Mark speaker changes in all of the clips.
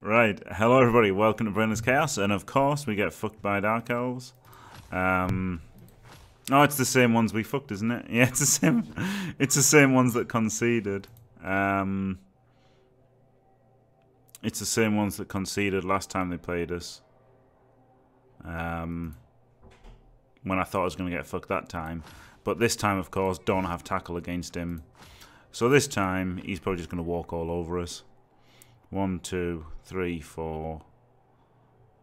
Speaker 1: Right, hello everybody, welcome to Brainless Chaos, and of course we get fucked by Dark Elves. Um, oh, it's the same ones we fucked, isn't it? Yeah, it's the same. It's the same ones that conceded. Um, it's the same ones that conceded last time they played us. Um, when I thought I was going to get fucked that time, but this time, of course, don't have tackle against him. So this time he's probably just going to walk all over us. One, two, three, four,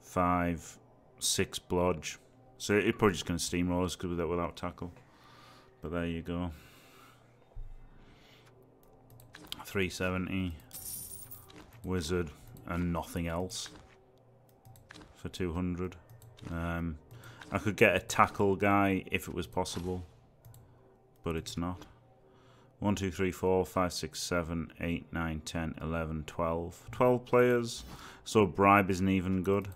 Speaker 1: five, six blodge. So it's probably just going to steamroll us without, without tackle. But there you go. 370. Wizard and nothing else for 200. Um, I could get a tackle guy if it was possible, but it's not. 1, 2, 3, 4, 5, 6, 7, 8, 9, 10, 11, 12. 12 players, so bribe isn't even good.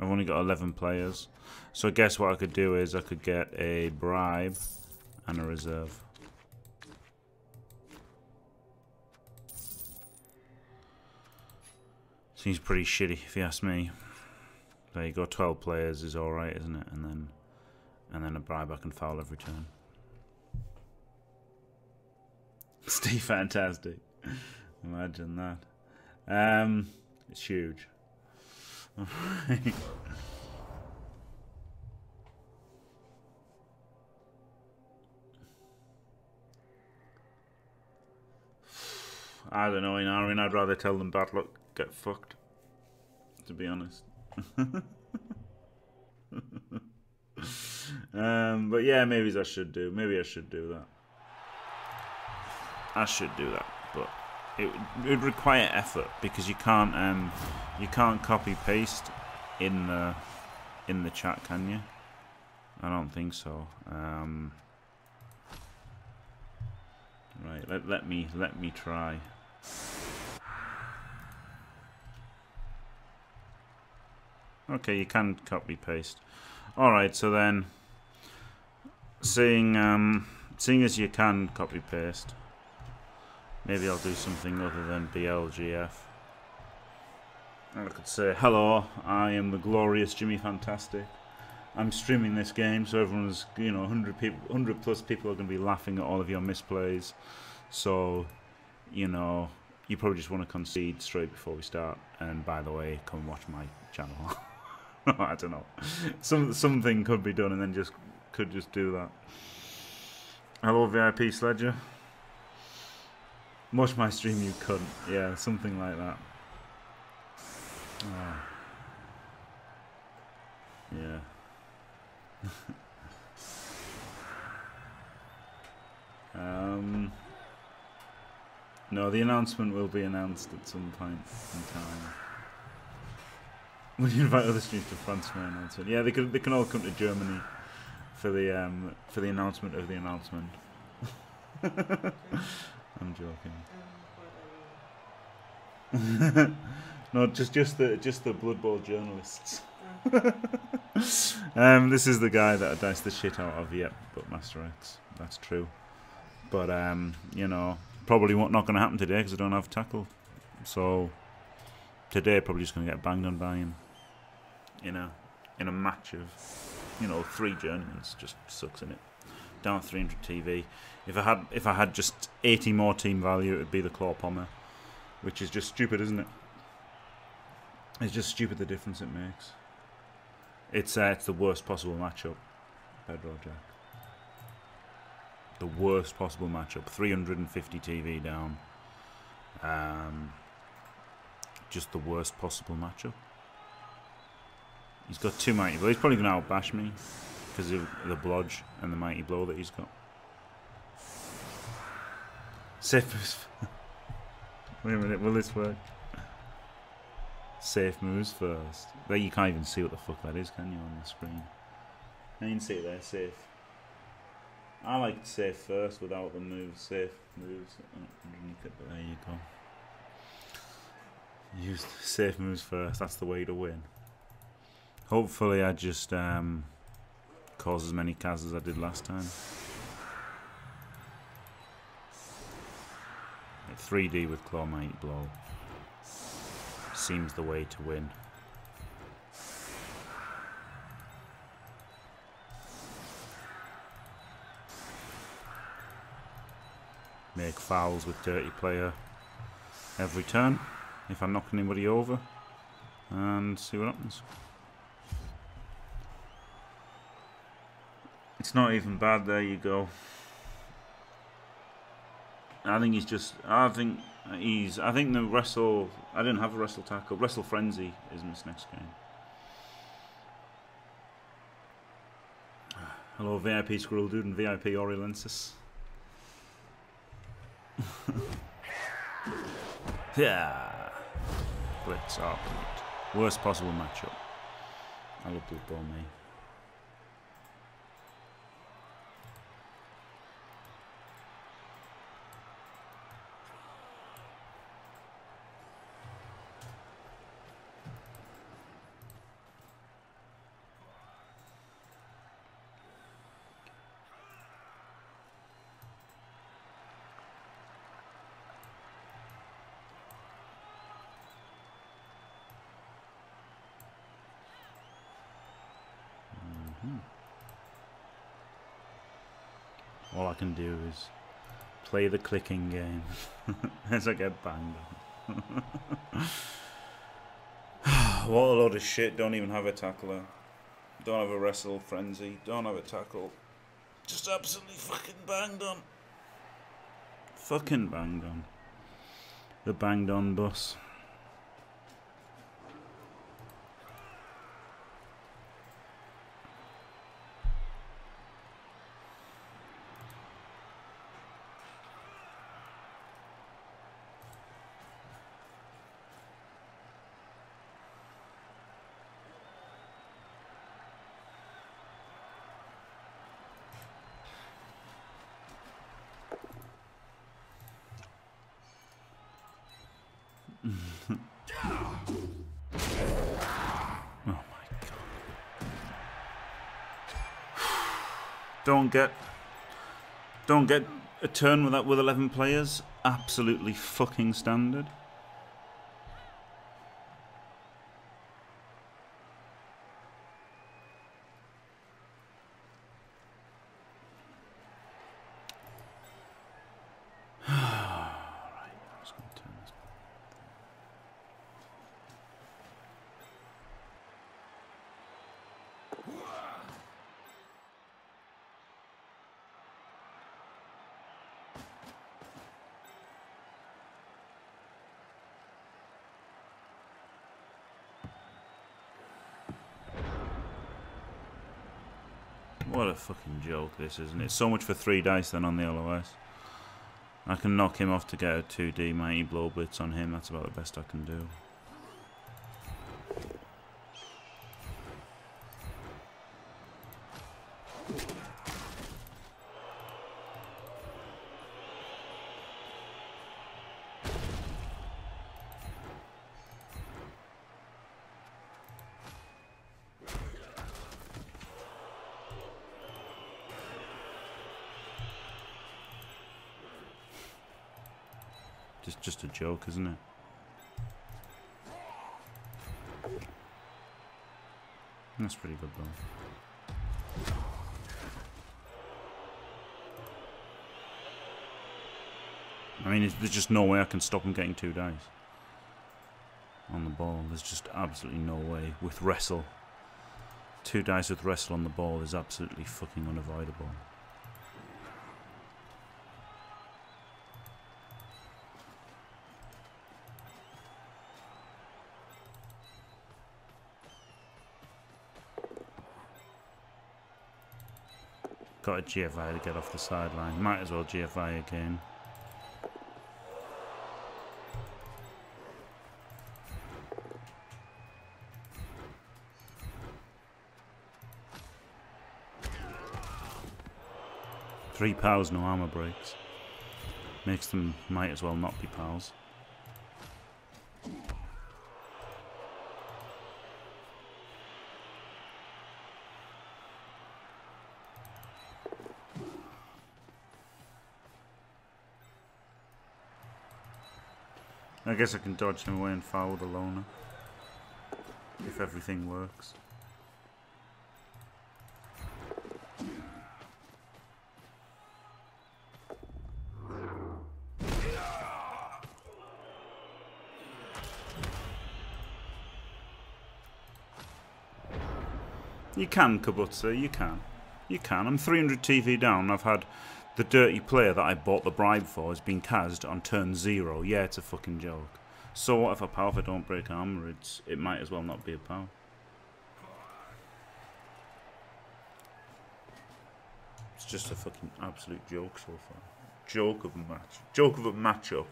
Speaker 1: I've only got 11 players. So I guess what I could do is I could get a bribe and a reserve. Seems pretty shitty if you ask me. There you go, 12 players is alright, isn't it? And then and then a bribe and foul every turn. Steve Fantastic. Imagine that. Um, it's huge. I don't know, in Irene, I'd rather tell them bad luck, get fucked. To be honest. um, but yeah, maybe I should do. Maybe I should do that. I should do that, but it, it would require effort because you can't um, you can't copy paste in the in the chat, can you? I don't think so. Um, right, let let me let me try. Okay, you can copy paste. Alright, so then seeing um seeing as you can copy paste, maybe I'll do something other than BLGF. I could say, hello, I am the glorious Jimmy Fantastic. I'm streaming this game, so everyone's, you know, 100 people, 100 plus people are going to be laughing at all of your misplays. So, you know, you probably just want to concede straight before we start. And by the way, come watch my channel. I don't know. Some something could be done, and then just could just do that. Hello, VIP Sledger. Watch my stream, you cunt. Yeah, something like that. Oh. Yeah. um. No, the announcement will be announced at some point in time. Will you invite other streams to France for an announcement? Yeah, they can. They can all come to Germany for the um for the announcement of the announcement. I'm joking. no, just just the just the Blood Bowl journalists. um, this is the guy that I diced the shit out of. Yep, but Master X. That's true. But um, you know, probably not going to happen today because I don't have tackle. So today, probably just going to get banged on by him in a in a match of you know three journeymans just sucks in it. Down 300 TV. If I had if I had just 80 more team value, it would be the Claw Pomber, which is just stupid, isn't it? It's just stupid the difference it makes. It's uh, it's the worst possible matchup, Pedro Jack. The worst possible matchup. 350 TV down. Um, just the worst possible matchup. He's got two Mighty Blow. He's probably going to outbash me because of the Blodge and the Mighty Blow that he's got. Safe moves. Wait a minute, will this work? Safe moves first. There you can't even see what the fuck that is, can you, on the screen? You can see it there, safe. I like safe first without the moves. Safe moves there you go. Use safe moves first, that's the way to win. Hopefully I just um, cause as many cas as I did last time. 3D with Claw Mighty Blow seems the way to win. Make fouls with Dirty Player every turn if I'm knocking anybody over and see what happens. It's not even bad, there you go. I think he's just. I think he's. I think the wrestle. I didn't have a wrestle tackle. Wrestle frenzy is this next game. Hello, VIP Squirrel Dude and VIP Oriolensis. yeah. Blitz up. Worst possible matchup. I love Blood Bowl, me. Can do is play the clicking game as I get banged on. what a load of shit. Don't even have a tackler. Don't have a wrestle frenzy. Don't have a tackle. Just absolutely fucking banged on. Fucking banged on. The banged on bus. Don't get don't get a turn with that with 11 players. Absolutely fucking standard. What a fucking joke this, isn't it? So much for three dice then on the LOS. I can knock him off to get a 2D mighty blow blitz on him. That's about the best I can do. Isn't it? That's pretty good though. I mean, there's just no way I can stop him getting two dice on the ball. There's just absolutely no way with wrestle. Two dice with wrestle on the ball is absolutely fucking unavoidable. Got a GFI to get off the sideline. Might as well GFI again. Three pals, no armor breaks. Makes them might as well not be pals. Guess I can dodge him away and foul the loner. If everything works. You can, Kabutsa, you can. You can. I'm 300 TV down. I've had the dirty player that I bought the bribe for has been cast on turn zero. Yeah, it's a fucking joke. So what if a power if don't break armor? It's it might as well not be a power. It's just a fucking absolute joke so far. Joke of a match. Joke of a matchup.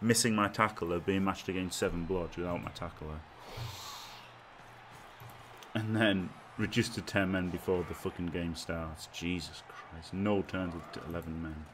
Speaker 1: Missing my tackler, being matched against seven bloods without my tackler. And then reduced to 10 men before the fucking game starts. Jesus Christ. No turns of 11 men.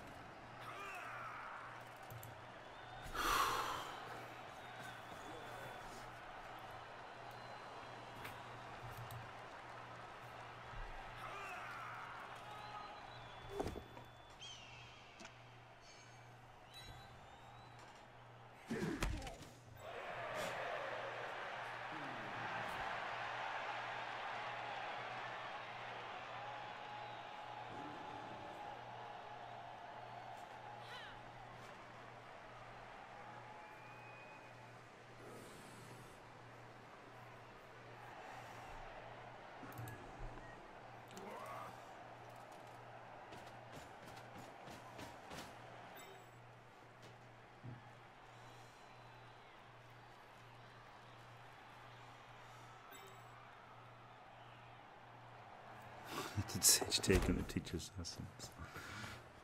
Speaker 1: Did Sage taking the teacher's lessons?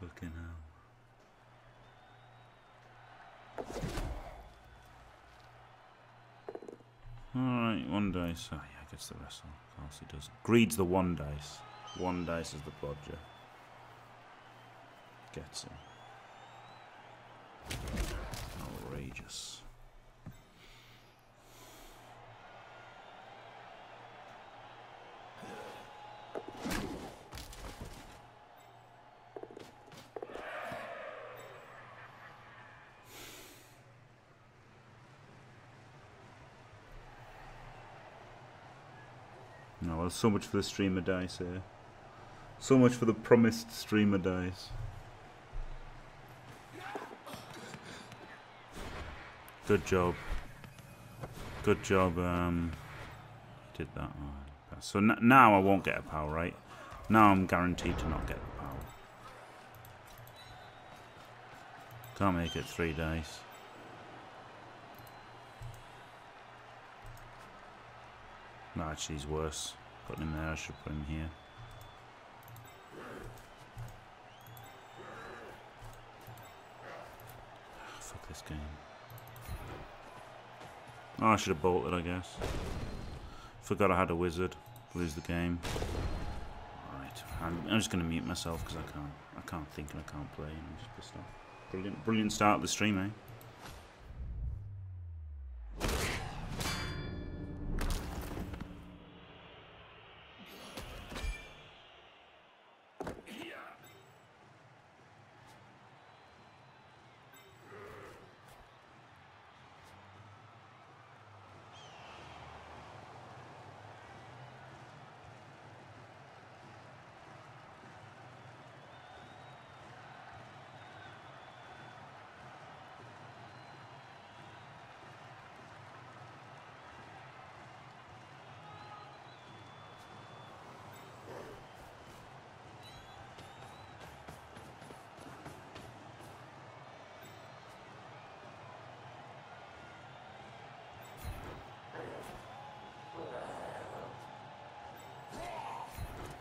Speaker 1: Fucking hell. Alright, one dice. Oh yeah, gets the wrestle. Of course he does. Greed's the one dice. One dice is the blodger. Gets him. Outrageous. So much for the streamer dice here. So much for the promised streamer dice. Good job. Good job, um, did that. So now I won't get a power, right? Now I'm guaranteed to not get the power. Can't make it three dice. No, actually he's worse. Putting him there, I should put him here. Fuck this game. Oh, I should have bolted, I guess. Forgot I had a wizard. Lose the game. Alright, I'm, I'm, just going to mute myself because I can't. I can't think and I can't play. And I'm just pissed off. Brilliant, brilliant start of the stream, eh?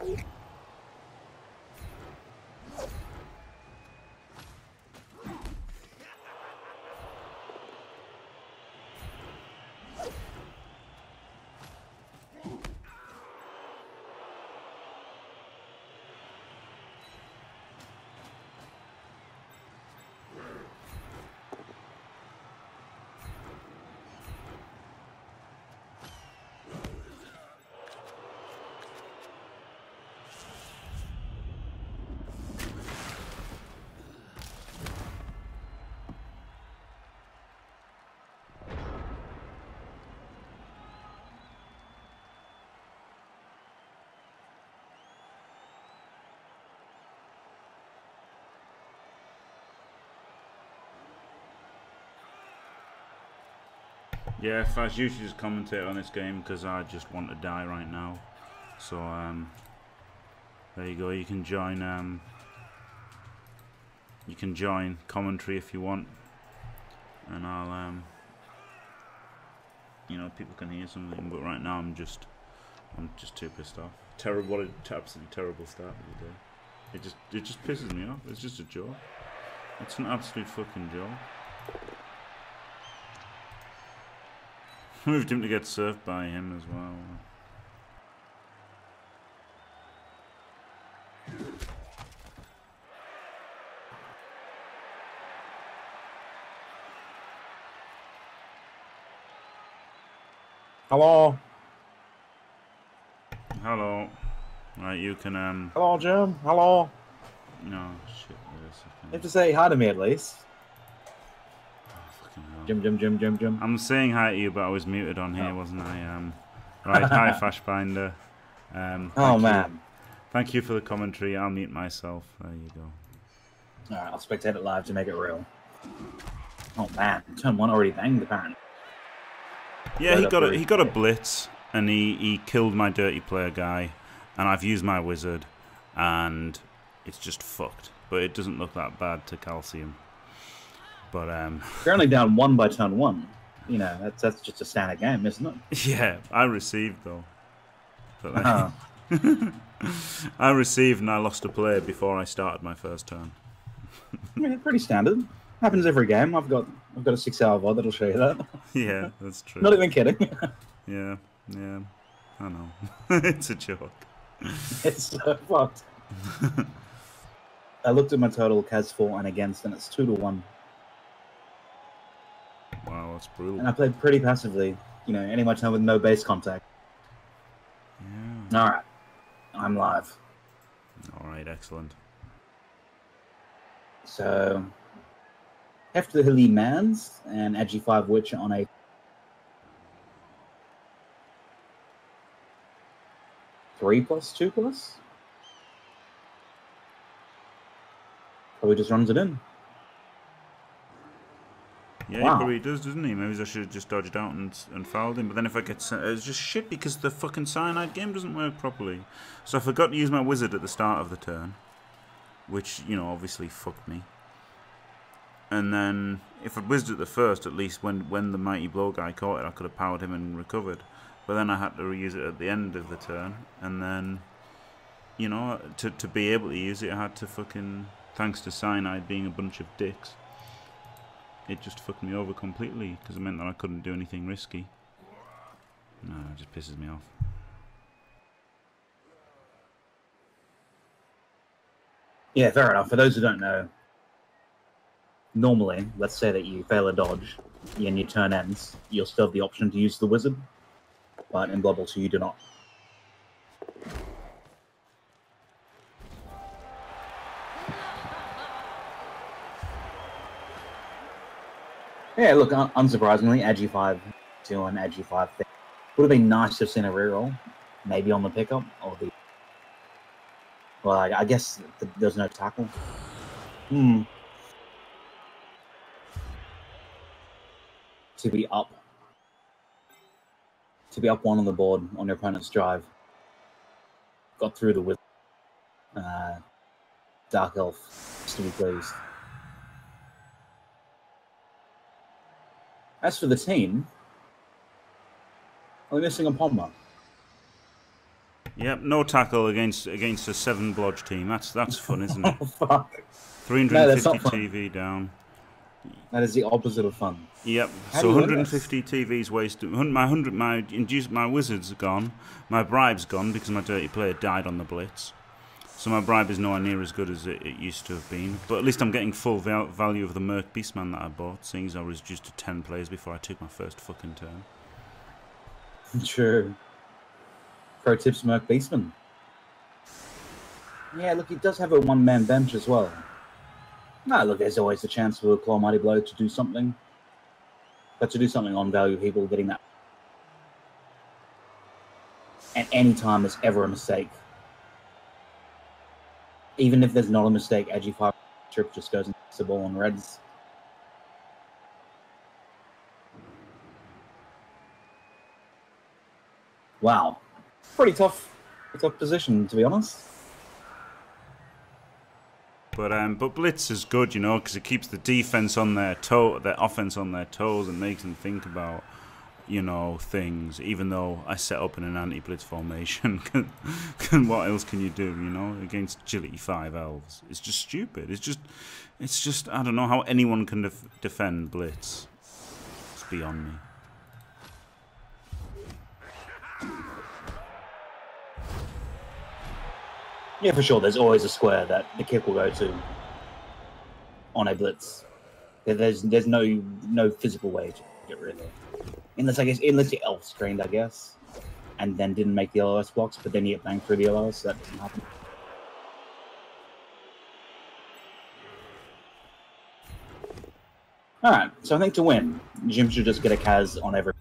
Speaker 1: Bye. Yeah, Faz, you should just commentate on this game because I just want to die right now. So, um, there you go. You can join, um, you can join commentary if you want. And I'll, um, you know, people can hear something. But right now I'm just, I'm just too pissed off. Terrible, what an absolutely terrible start of the day. It just, it just pisses me off. It's just a joke. It's an absolute fucking joke. Moved him to get surfed by him as well.
Speaker 2: Hello.
Speaker 1: Hello. Right, you can um.
Speaker 2: Hello, Jim. Hello.
Speaker 1: No shit. A second.
Speaker 2: You have to say hi to me at least. Jim, Jim, Jim, Jim, Jim.
Speaker 1: I'm saying hi to you, but I was muted on here,
Speaker 2: Oh.
Speaker 1: wasn't I? Um. Right. hi, Fashbinder. Um.
Speaker 2: Oh
Speaker 1: thank you.
Speaker 2: man.
Speaker 1: Thank you for the commentary. I'll mute myself. There you go.
Speaker 2: All right, I'll spectate it live to make it real. Oh man, turn one already banged apparently.
Speaker 1: Yeah, he got a he got a blitz, and he he killed my dirty player guy, and I've used my wizard, and it's just fucked. But it doesn't look that bad to calcium. But um,
Speaker 2: You're only down one by turn one. You know, that's that's just a standard game, isn't it?
Speaker 1: yeah, I received though. But
Speaker 2: Uh,
Speaker 1: I received and I lost a player before I started my first turn.
Speaker 2: I mean, pretty standard. Happens every game. I've got I've got a six hour VOD that'll show you that.
Speaker 1: Yeah, that's true.
Speaker 2: Not even kidding.
Speaker 1: Yeah, yeah, I know. it's a joke.
Speaker 2: it's so fucked. I looked at my total Cas for and against, and it's two to one.
Speaker 1: Wow, that's brutal. And.
Speaker 2: I played pretty passively. You know, any of my time with no base contact.
Speaker 1: Yeah.
Speaker 2: All right, I'm live.
Speaker 1: All right, excellent.
Speaker 2: So, Heft the Hilly Mans and Agi 5 Witch on a three plus two plus. Probably just runs it in.
Speaker 1: Yeah,
Speaker 2: Wow.
Speaker 1: he probably does, doesn't he? Maybe I should have just dodged out and, and fouled him. But then if I get... sen- uh, It's just shit because the fucking cyanide game doesn't work properly. So I forgot to use my wizard at the start of the turn. Which, you know, obviously fucked me. And then if I'd wizard at the first, at least when, when the Mighty Blow guy caught it, I could have powered him and recovered. But then I had to reuse it at the end of the turn. And then, you know, to, to be able to use it, I had to fucking... Thanks to cyanide being a bunch of dicks it just fucked me over completely because it meant that I couldn't do anything risky. No, it just pisses me off.
Speaker 2: Yeah, fair enough. For those who don't know, normally, let's say that you fail a dodge and your turn ends, you'll still have the option to use the wizard. But in Blood Bowl 2, you do not. Yeah, look, un- unsurprisingly, Agi 5 2 and Agi 5 thing. Would have been nice to have seen a reroll, maybe on the pickup or the. Well, I, I guess th- there's no tackle. Hmm. To be up. To be up one on the board on your opponent's drive. Got through the with uh, Dark Elf. To be pleased. As for the team, are we missing a Pomba?
Speaker 1: Yep, no tackle against against a seven blodge team. That's that's fun, isn't it?
Speaker 2: Oh, fuck.
Speaker 1: 350
Speaker 2: not fun.
Speaker 1: TV down.
Speaker 2: That is the opposite of fun.
Speaker 1: Yep.
Speaker 2: How
Speaker 1: so
Speaker 2: do you win this?
Speaker 1: 150 TVs wasted. My hundred, my induced, my wizard's gone. My bribe's gone because my dirty player died on the blitz. So my bribe is nowhere near as good as it, it used to have been. But at least I'm getting full val- value of the Merc Beastman that I bought, seeing as I was reduced to 10 players before I took my first fucking turn.
Speaker 2: True. Pro tips Merc Beastman. Yeah, look, he does have a one man bench as well. No, look, there's always a chance for a Claw Mighty Blow to do something. But to do something on value, people getting that. At any time, there's ever a mistake even if there's not a mistake, Agi5 trip just goes and takes the ball on Reds. Wow. Pretty tough, pretty tough position, to be honest.
Speaker 1: But um, but blitz is good, you know, because it keeps the defense on their toe, their offense on their toes, and makes them think about you know, things. Even though I set up in an anti-blitz formation, what else can you do, you know, against agility five elves? It's just stupid. It's just, it's just I don't know how anyone can def defend blitz. It's beyond me.
Speaker 2: Yeah, for sure. There's always a square that the kick will go to on a blitz. There's there's no no physical way to get rid of it. Unless I guess unless the elf screened, I guess, and then didn't make the LOS blocks, but then you get banged through the LOS, so that doesn't happen. Alright, so I think to win, Jim should just get a cas on every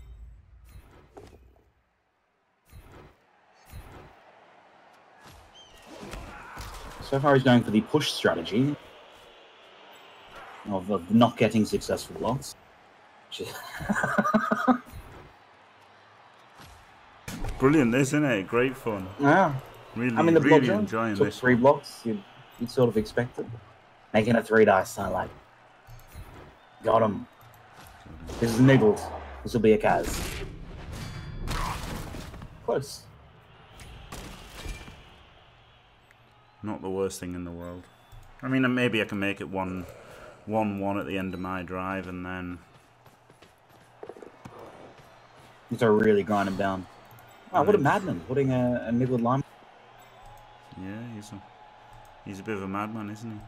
Speaker 2: So far, he's going for the push strategy of, of not getting successful blocks.
Speaker 1: Brilliant, isn't it? Great fun.
Speaker 2: Yeah.
Speaker 1: Really,
Speaker 2: I mean, the
Speaker 1: really
Speaker 2: block
Speaker 1: enjoying
Speaker 2: took
Speaker 1: this.
Speaker 2: three
Speaker 1: one.
Speaker 2: blocks. You'd, you'd sort of expect it. Making a three dice sound like. Got him. This is Niggles. This will be a cas. Close.
Speaker 1: Not the worst thing in the world. I mean, maybe I can make it one, one one at the end of my drive, and then
Speaker 2: These are really grinding down. Wow, what a madman putting a, a Niggled line.
Speaker 1: yeah, he's a he's a bit of a madman, isn't he?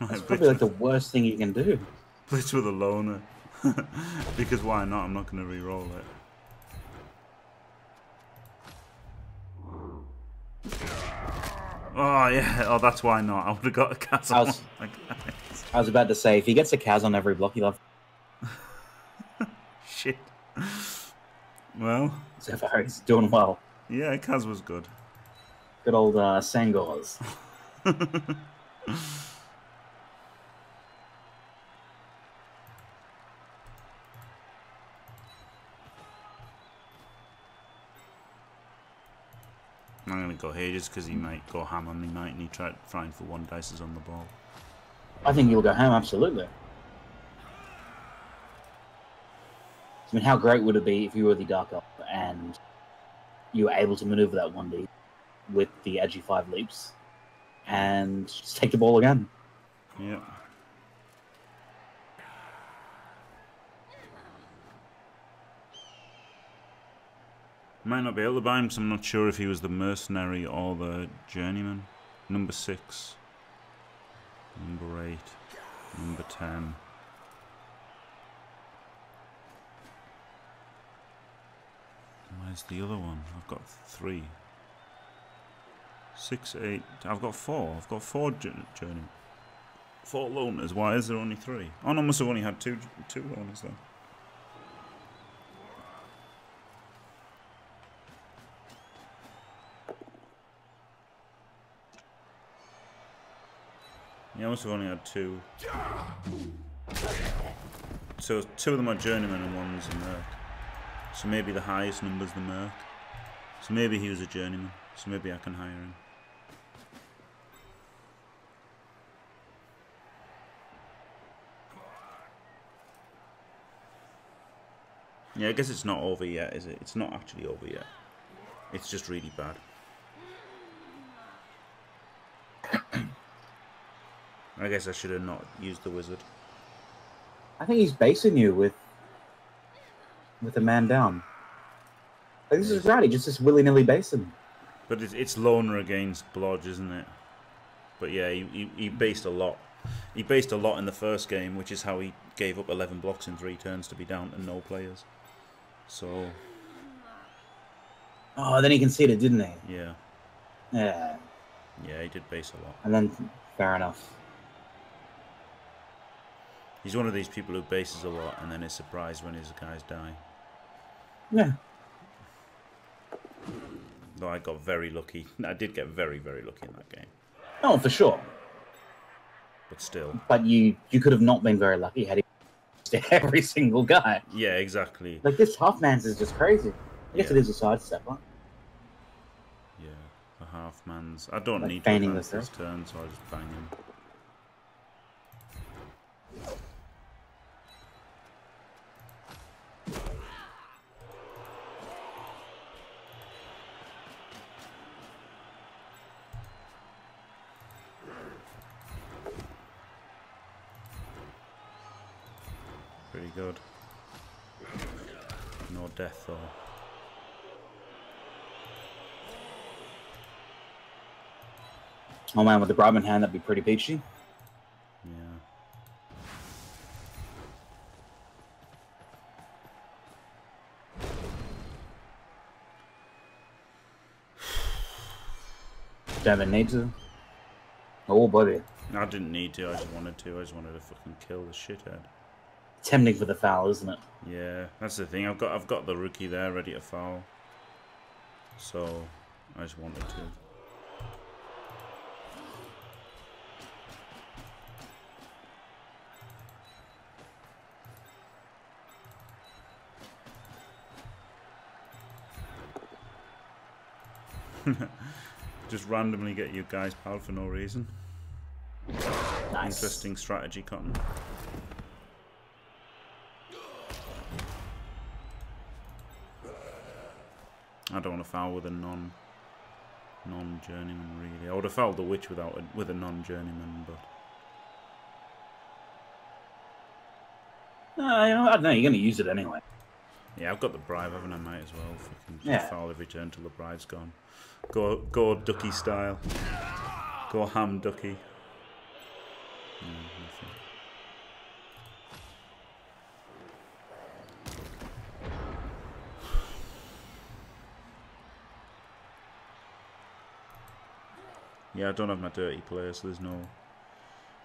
Speaker 2: That's
Speaker 1: Right,
Speaker 2: probably like the worst thing you can do.
Speaker 1: blitz with a loner. because why not? I'm not going to re-roll it. Oh yeah, oh that's why not. I would have got a cat
Speaker 2: I
Speaker 1: on
Speaker 2: was- I was about to say, if he gets a cas on every block, he'll have
Speaker 1: Shit. Well,
Speaker 2: so far he's doing well.
Speaker 1: yeah, cas was good.
Speaker 2: Good old uh, Sangors.
Speaker 1: I'm gonna go here just because he might go ham on me, might, and he tried flying for one dices on the ball.
Speaker 2: I think he'll go home, absolutely. I mean, how great would it be if you were the Dark Elf and you were able to maneuver that 1D with the Agi 5 leaps and just take the ball again?
Speaker 1: Yeah. Might not be able to buy him because I'm not sure if he was the mercenary or the journeyman. Number six. Number eight. Number ten. Where's the other one? I've got three. Six, eight. I've got four. I've got four jour- journey. Four loners. Why is there only three? Oh no, I must have only had two two loners then. Yeah, I must have only had two. So two of them are journeymen and one's a merc. So maybe the highest number's the merc. So maybe he was a journeyman. So maybe I can hire him. Yeah, I guess it's not over yet, is it? It's not actually over yet. It's just really bad. I guess I should have not used the wizard.
Speaker 2: I think he's basing you with with a man down. Like, this is right, he just this willy nilly basing.
Speaker 1: But it's, it's loner against Blodge, isn't it? But yeah, he, he, he based a lot. He based a lot in the first game, which is how he gave up 11 blocks in three turns to be down to no players. So,
Speaker 2: Oh, then he conceded, didn't he?
Speaker 1: yeah.
Speaker 2: Yeah.
Speaker 1: Yeah, he did base a lot.
Speaker 2: And then, fair enough.
Speaker 1: He's one of these people who bases a lot and then is surprised when his guys die.
Speaker 2: Yeah.
Speaker 1: Though I got very lucky. I did get very, very lucky in that game.
Speaker 2: Oh, for sure.
Speaker 1: But still,
Speaker 2: But you you could have not been very lucky had he every single guy.
Speaker 1: Yeah, exactly.
Speaker 2: Like this half man's is just crazy. I guess
Speaker 1: Yeah.
Speaker 2: it is a sidestep, right?
Speaker 1: Yeah, a half man's. I don't
Speaker 2: Like
Speaker 1: need to this turn, so I just bang him.
Speaker 2: Oh man, with the Brightman hand, that'd be pretty peachy.
Speaker 1: Yeah.
Speaker 2: Don't even need to. Oh, buddy.
Speaker 1: I didn't need to, I just wanted to. I just wanted to fucking kill the shithead.
Speaker 2: Tempting for the foul, isn't it?
Speaker 1: Yeah, that's the thing. I've got I've got the rookie there ready to foul. So I just wanted to. Just randomly get you guys pal for no reason.
Speaker 2: Nice.
Speaker 1: Interesting strategy, Cotton. I don't want to foul with a non non journeyman really. I would have fouled the witch without a, with a non journeyman, but
Speaker 2: Uh, know, I don't know. You're going to use it anyway.
Speaker 1: Yeah, I've got the bribe, haven't I? Might as well fucking
Speaker 2: Yeah.
Speaker 1: foul every turn till the bribe's gone. Go go ducky style. Go ham ducky. No. Yeah, I don't have my dirty player, so there's no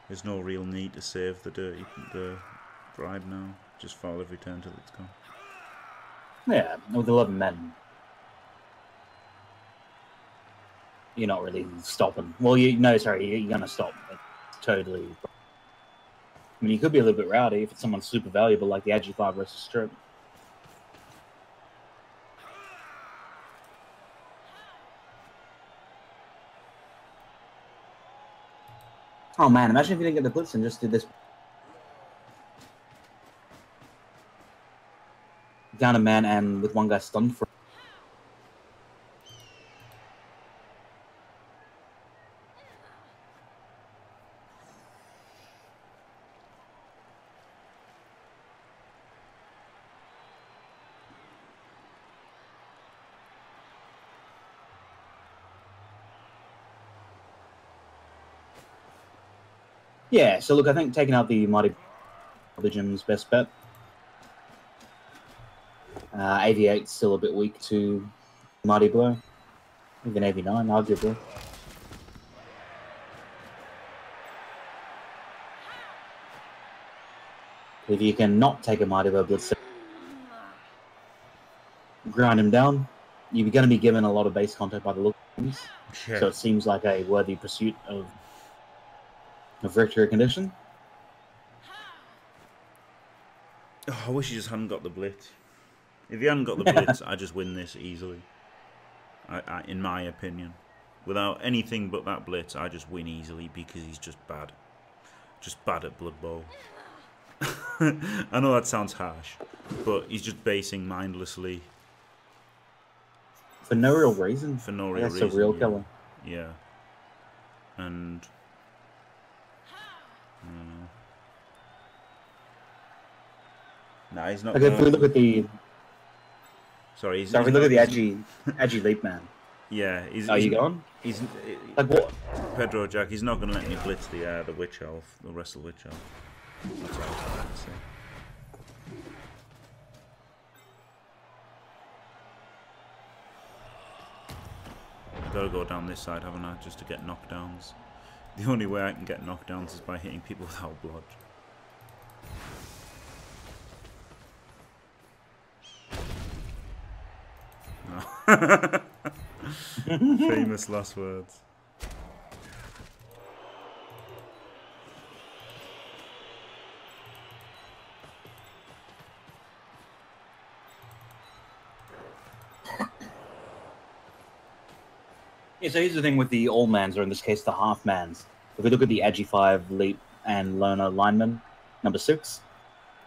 Speaker 1: there's no real need to save the dirty the bribe now. Just foul every turn till it's gone.
Speaker 2: Yeah, with 11 men. You're not really stopping. Well, you no, sorry, you're going to stop. It's totally. I mean, you could be a little bit rowdy if it's someone super valuable like the Agi 5 versus Strip. Oh man, imagine if you didn't get the blitz and just did this. Down a man and with one guy stunned for. Yeah, so look, I think taking out the Mighty Legion's best bet. Uh, 88 still a bit weak to Mighty Blow. Even 89, arguably. If you can not take a Mighty Blow Blitz, grind him down, you're going to be given a lot of base contact by the look of things.
Speaker 1: Yeah.
Speaker 2: So it seems like a worthy pursuit of of victory condition.
Speaker 1: Oh, I wish he just hadn't got the blitz. If he hadn't got the blitz, I just win this easily. I, I, in my opinion, without anything but that blitz, I just win easily because he's just bad, just bad at Blood Bowl. I know that sounds harsh, but he's just basing mindlessly
Speaker 2: For no real reason.
Speaker 1: for no real
Speaker 2: That's
Speaker 1: reason.
Speaker 2: a real
Speaker 1: yeah.
Speaker 2: killer.
Speaker 1: Yeah, and I. Nah, he's not.
Speaker 2: Like if we look at the
Speaker 1: Sorry, he's,
Speaker 2: so if we look at the edgy edgy leap man.
Speaker 1: Yeah, he's.
Speaker 2: Are
Speaker 1: he's,
Speaker 2: you gone?
Speaker 1: He's
Speaker 2: Like what?
Speaker 1: Pedro Jack. He's not going to let me blitz the uh, the witch elf, the wrestle witch elf. That's what I was trying to say. I gotta go down this side, haven't I, just to get knockdowns. The only way I can get knockdowns is by hitting people without blood. Famous last words.
Speaker 2: Yeah, so here's the thing with the all mans, or in this case, the half mans. If we look at the Agi 5, Leap, and Lerner linemen, number 6,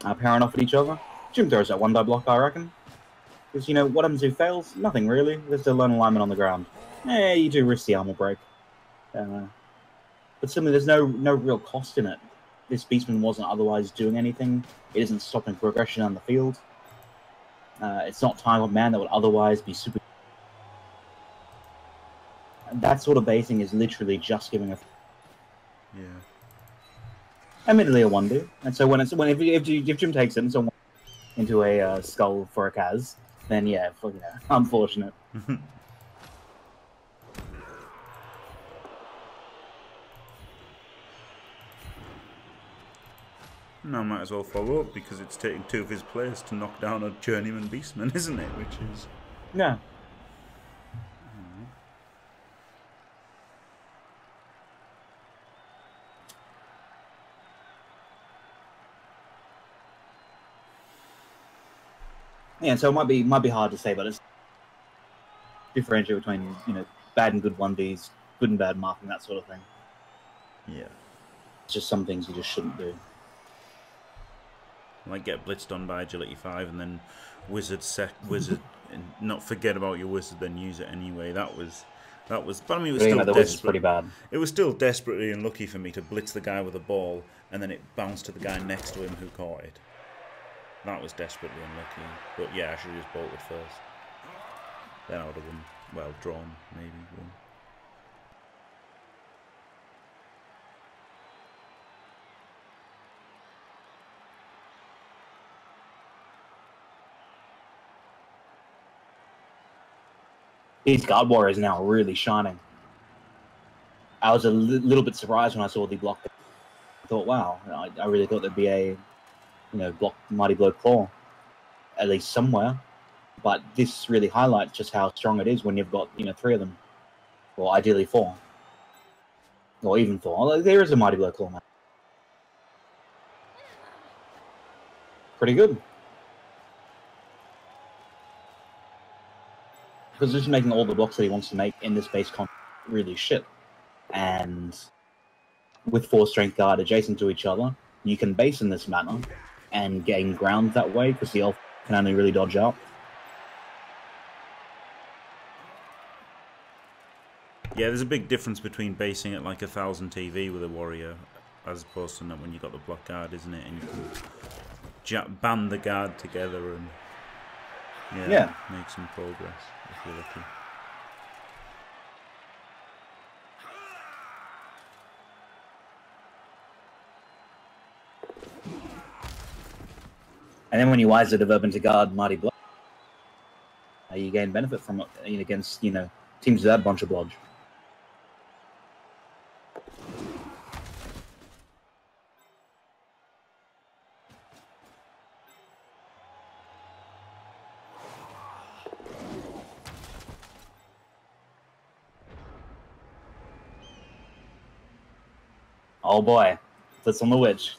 Speaker 2: are pairing off at each other. Jim throws that one die block, I reckon. Because, you know, what happens if fails? Nothing really. There's a Loner alignment on the ground. Eh, you do risk the armor break. Uh, but suddenly, there's no no real cost in it. This Beastman wasn't otherwise doing anything. It isn't stopping progression on the field. Uh, it's not time on man that would otherwise be super. That sort of basing is literally just giving a,
Speaker 1: Yeah.
Speaker 2: admittedly, a one do. And so when it's when if, if, if Jim takes it and so into a uh, skull for a cas, then yeah, yeah, unfortunate.
Speaker 1: Now I might as well follow up because it's taking two of his players to knock down a journeyman beastman, isn't it? Which is
Speaker 2: Yeah. Yeah, so it might be might be hard to say, but it's differentiate between you know bad and good one Ds, good and bad marking, that sort of thing.
Speaker 1: yeah.
Speaker 2: It's just some things you just shouldn't do.
Speaker 1: Like get blitzed on by agility five and then wizard sec wizard and not forget about your wizard, then use it anyway. That was that was. But I mean, it was still desperate.
Speaker 2: pretty bad.
Speaker 1: It was still desperately unlucky for me to blitz the guy with a ball and then it bounced to the guy next to him who caught it. That was desperately unlucky. But yeah, I should have just bolted first. Then I would have won. Well, drawn, maybe. Won.
Speaker 2: These guard warriors now are really shining. I was a li- little bit surprised when I saw the block. I thought, wow, I, I really thought there'd be a, you know, block mighty blow claw, at least somewhere. But this really highlights just how strong it is when you've got you know three of them, or ideally four, or even four. There is a mighty blow claw now. Pretty good. because just making all the blocks that he wants to make in this base comp really shit. And with four strength guard adjacent to each other, you can base in this manner and gain ground that way because the elf can only really dodge up.
Speaker 1: Yeah, there's a big difference between basing at like a thousand TV with a warrior as opposed to when you've got the block guard, isn't it? And you can band the guard together and yeah,
Speaker 2: Yeah.
Speaker 1: make some progress if you're lucky.
Speaker 2: And then when you wise it of to guard Mighty Blow, uh, you gain benefit from it against, you know, teams without bunch of blodge. Oh boy, that's on the witch.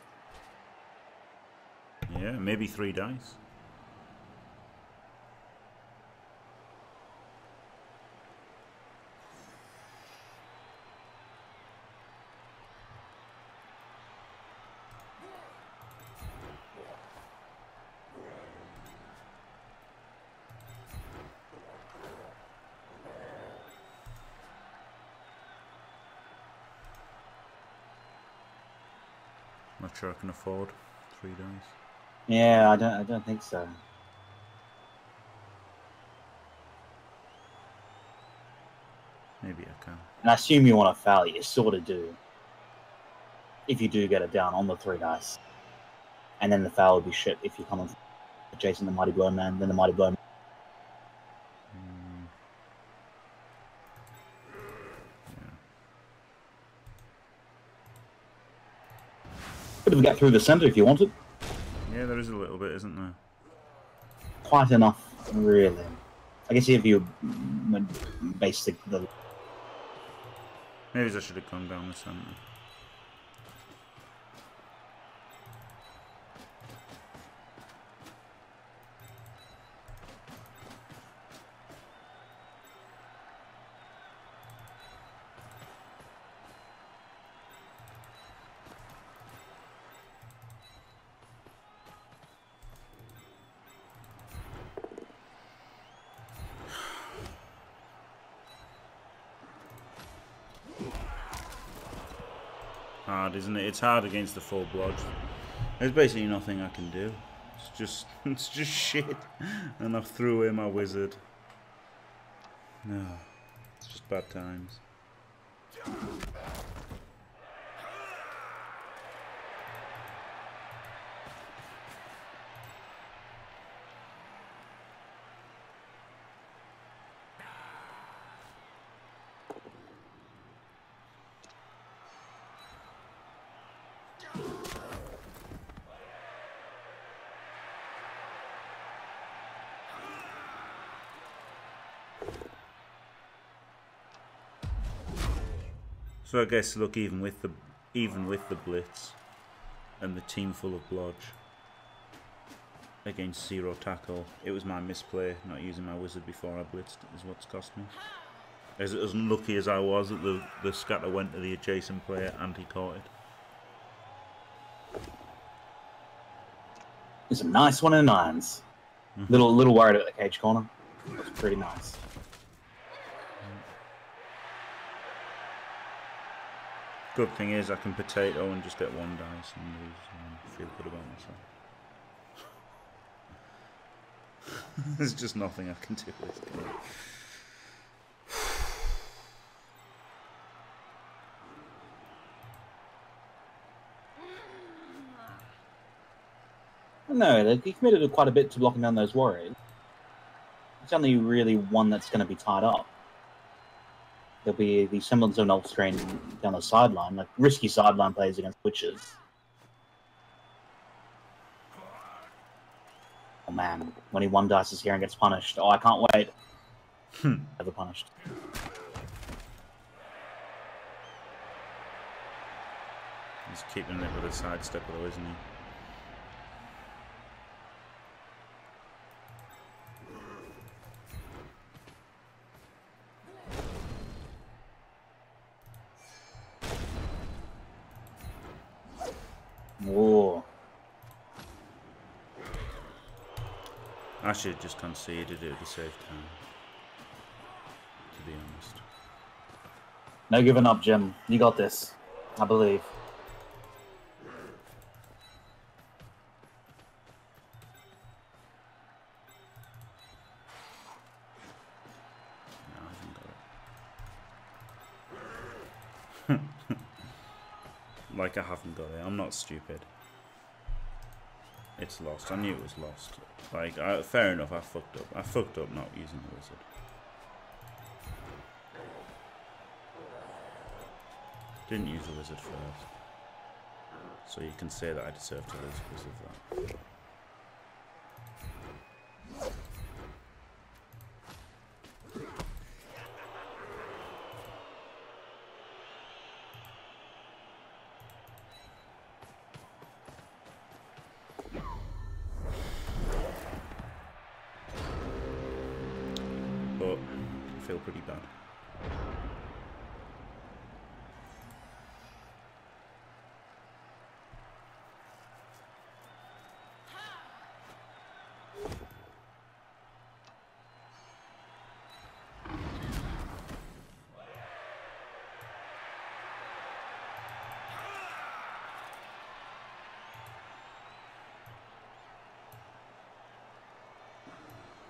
Speaker 1: Maybe three dice. Not sure I can afford three dice.
Speaker 2: Yeah, I don't. I don't think so.
Speaker 1: Maybe I can.
Speaker 2: And I assume you want to foul. You sort of do. If you do get it down on the three dice, and then the foul would be shit if you come on Jason the Mighty Blow Man, then the Mighty Blow. Man.
Speaker 1: Mm.
Speaker 2: A get through the center if you wanted.
Speaker 1: Is a little bit, isn't there?
Speaker 2: Quite enough, really. I guess if you base the, the
Speaker 1: Maybe I should have gone down the centre. Isn't it? It's hard against the full bloods. There's basically nothing I can do. It's just, it's just shit. And I've threw away my wizard. No, it's just bad times. So I guess look even with the even with the blitz and the team full of blodge against zero tackle, it was my misplay not using my wizard before I blitzed is what's cost me. As, as unlucky as I was that the, the scatter went to the adjacent player and he caught it.
Speaker 2: It's a nice one in nines. Mm -hmm. Little little worried at the cage corner. That's pretty nice.
Speaker 1: Good thing is I can potato and just get one dice and lose and feel good about myself. There's just nothing I can do with game.
Speaker 2: No, he committed quite a bit to blocking down those warriors. It's only really one that's going to be tied up there'll be the semblance of an old screen down the sideline, like risky sideline plays against witches. Oh man, when he one dices here and gets punished. Oh, I can't wait.
Speaker 1: Hmm.
Speaker 2: Never punished.
Speaker 1: He's keeping it with a sidestep though, isn't he? Should have just conceded it at the safe time. To be honest.
Speaker 2: No giving up, Jim. You got this. I believe.
Speaker 1: like I haven't got it. I'm not stupid. It's lost. I knew it was lost. Like, I, fair enough, I fucked up. I fucked up not using the wizard. Didn't use the wizard first. So you can say that I deserve to lose because of that.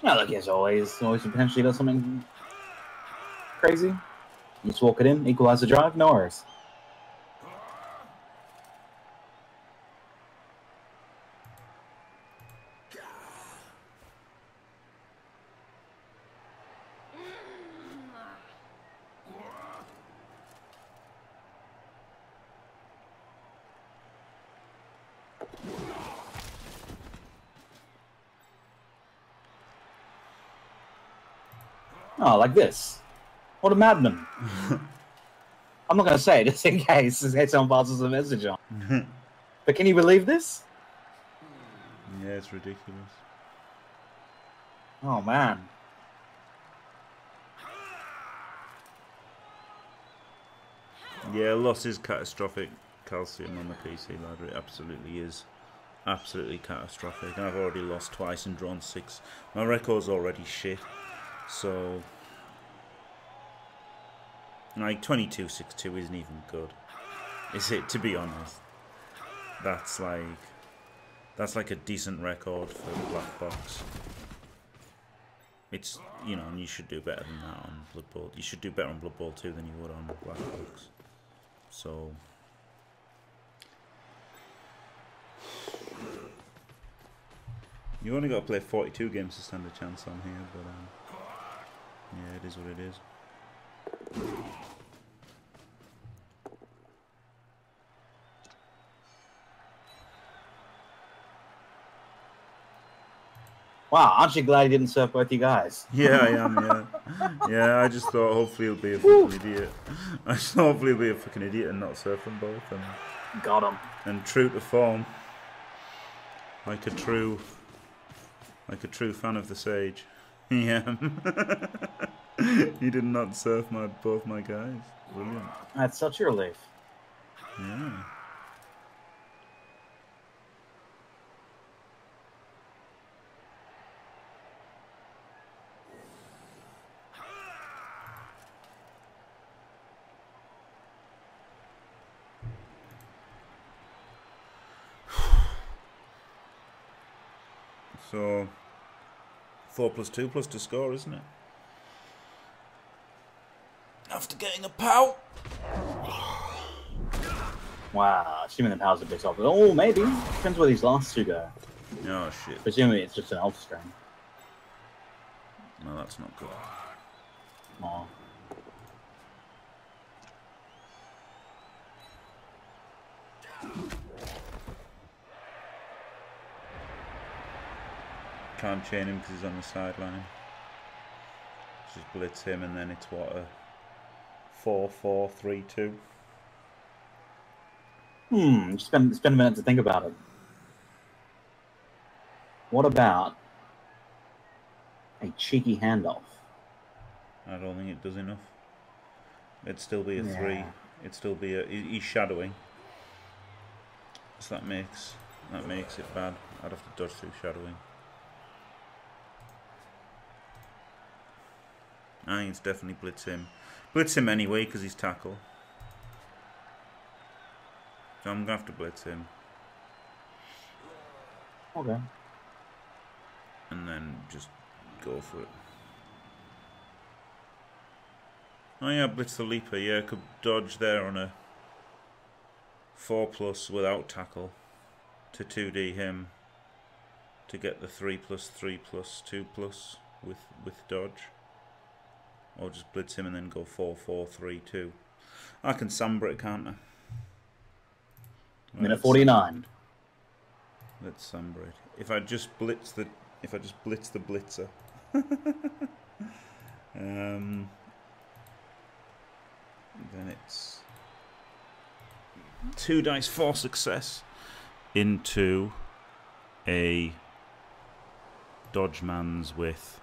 Speaker 2: Yeah, look, as always, always potentially does something crazy. You just walk it in, equalize the drive, no worries. Like this. What a madman. I'm not going to say it just in case someone passes a message on. but can you believe this?
Speaker 1: Yeah, it's ridiculous.
Speaker 2: Oh, man.
Speaker 1: Yeah, loss is catastrophic calcium on the PC ladder. It absolutely is. Absolutely catastrophic. I've already lost twice and drawn six. My record's already shit. So, like 22.62 isn't even good. Is it? To be honest, that's like that's like a decent record for Black Box. It's you know, and you should do better than that on Blood Bowl. You should do better on Blood Bowl 2 than you would on Black Box. So You only got to play 42 games to stand a chance on here, but um, yeah, it is what it is.
Speaker 2: Wow, aren't you glad he didn't surf both you guys?
Speaker 1: Yeah, I am. Yeah, yeah. I just thought hopefully he'll be a fucking idiot. I just thought hopefully he'll be a fucking idiot and not surf them both. And
Speaker 2: got him.
Speaker 1: And true to form, like a true, like a true fan of the sage. Yeah. he did not surf my both my guys. Brilliant.
Speaker 2: That's such a relief.
Speaker 1: Yeah. So, 4 plus 2 plus to score, isn't it? After getting a pow.
Speaker 2: Wow, assuming the power's a bit off. Oh, maybe. Depends where these last two go.
Speaker 1: Oh, shit.
Speaker 2: Presumably it's just an ultra strain.
Speaker 1: No, that's not good.
Speaker 2: Oh.
Speaker 1: Can't chain him because he's on the sideline. Just blitz him and then it's what a 4 4 3 2.
Speaker 2: Hmm, spend, spend a minute to think about it. What about a cheeky handoff?
Speaker 1: I don't think it does enough. It'd still be a
Speaker 2: Yeah.
Speaker 1: 3. It'd still be a. He's shadowing. So that makes that makes it bad. I'd have to dodge through shadowing. I think it's definitely blitz him. Blitz him anyway because he's tackle. So I'm gonna have to blitz him
Speaker 2: Okay.
Speaker 1: and then just go for it. Oh yeah, blitz the leaper. Yeah, could dodge there on a four plus without tackle to two D him to get the three plus three plus two plus with with dodge. Or just blitz him and then go 4-3-2. I can samba it, can't I?
Speaker 2: Minute 49.
Speaker 1: Let's samba it. If I just blitz the if I just blitz the blitzer. um then it's two dice for success into a dodge man's with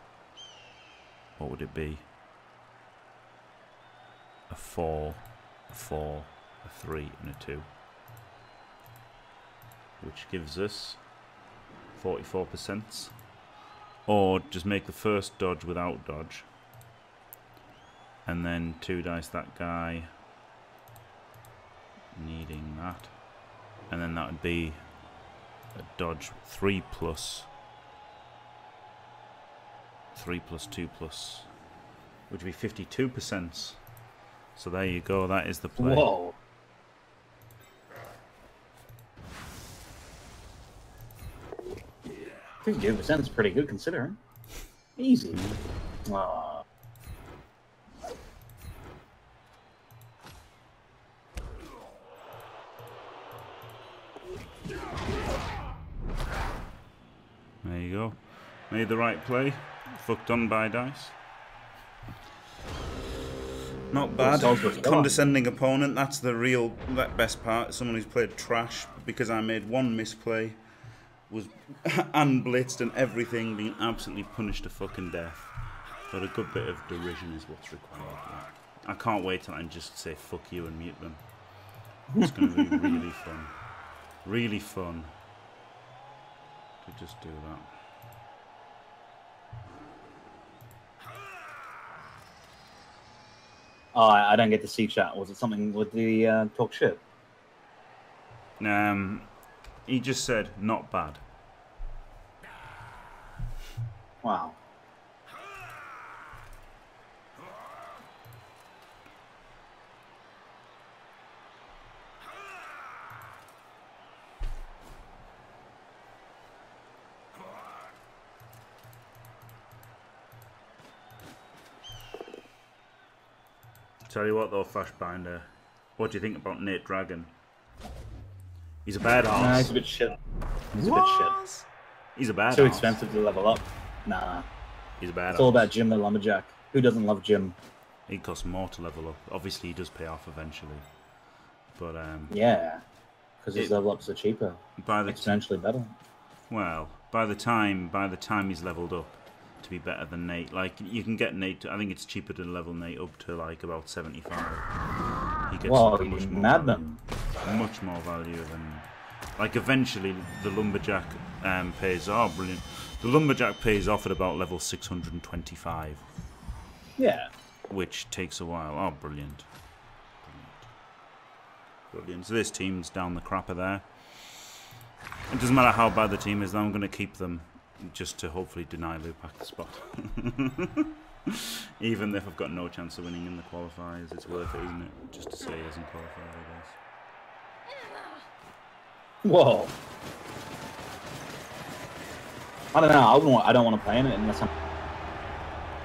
Speaker 1: what would it be? Four, a four, a three, and a two. Which gives us 44%. Or just make the first dodge without dodge. And then two dice that guy needing that. And then that would be a dodge 3 plus 3 plus 2 plus which would be 52%. So there you go, that is the play.
Speaker 2: Whoa. Fifty-two percent is pretty good considering. Easy. Aw.
Speaker 1: There you go. Made the right play. Fucked on by dice. Not bad. Condescending opponent. That's the real that best part. Someone who's played trash because I made one misplay, was unblitzed and everything, being absolutely punished to fucking death. But a good bit of derision is what's required. I can't wait till I can just say fuck you and mute them. It's going to be really fun. Really fun to just do that.
Speaker 2: oh, I don't get to see chat. Was it something with the uh, talk shit?
Speaker 1: Um, he just said, not bad.
Speaker 2: Wow.
Speaker 1: Tell you what though, Flashbinder, what do you think about Nate Dragon? He's a badass.
Speaker 2: Nah, he's a bit shit. He's a bit shit.
Speaker 1: He's a bad.
Speaker 2: Too expensive to level up. Nah.
Speaker 1: He's a bad.
Speaker 2: It's all about Jim the Lumberjack. Who doesn't love Jim?
Speaker 1: He costs more to level up. Obviously, he does pay off eventually. But um,
Speaker 2: Yeah. Because his
Speaker 1: It-
Speaker 2: level ups are cheaper.
Speaker 1: by the
Speaker 2: Exponentially better.
Speaker 1: well, by the time by the time he's leveled up to be better than Nate, like you can get Nate. I think it's cheaper to level Nate up to like about seventy-five. He gets
Speaker 2: Whoa,
Speaker 1: much more value- much more value than like eventually the lumberjack um, pays. Oh, brilliant! The lumberjack pays off at about level six hundred and twenty-five.
Speaker 2: Yeah.
Speaker 1: which takes a while. Oh, brilliant. Brilliant. Brilliant. So this team's down the crapper there. It doesn't matter how bad the team is, I'm going to keep them just to hopefully deny Lupac the spot. Even if I've got no chance of winning in the qualifiers, it's worth it, isn't it? Just to say he hasn't qualified, I guess.
Speaker 2: Whoa. I don't know. I. Want, I don't want to play in it unless I'm.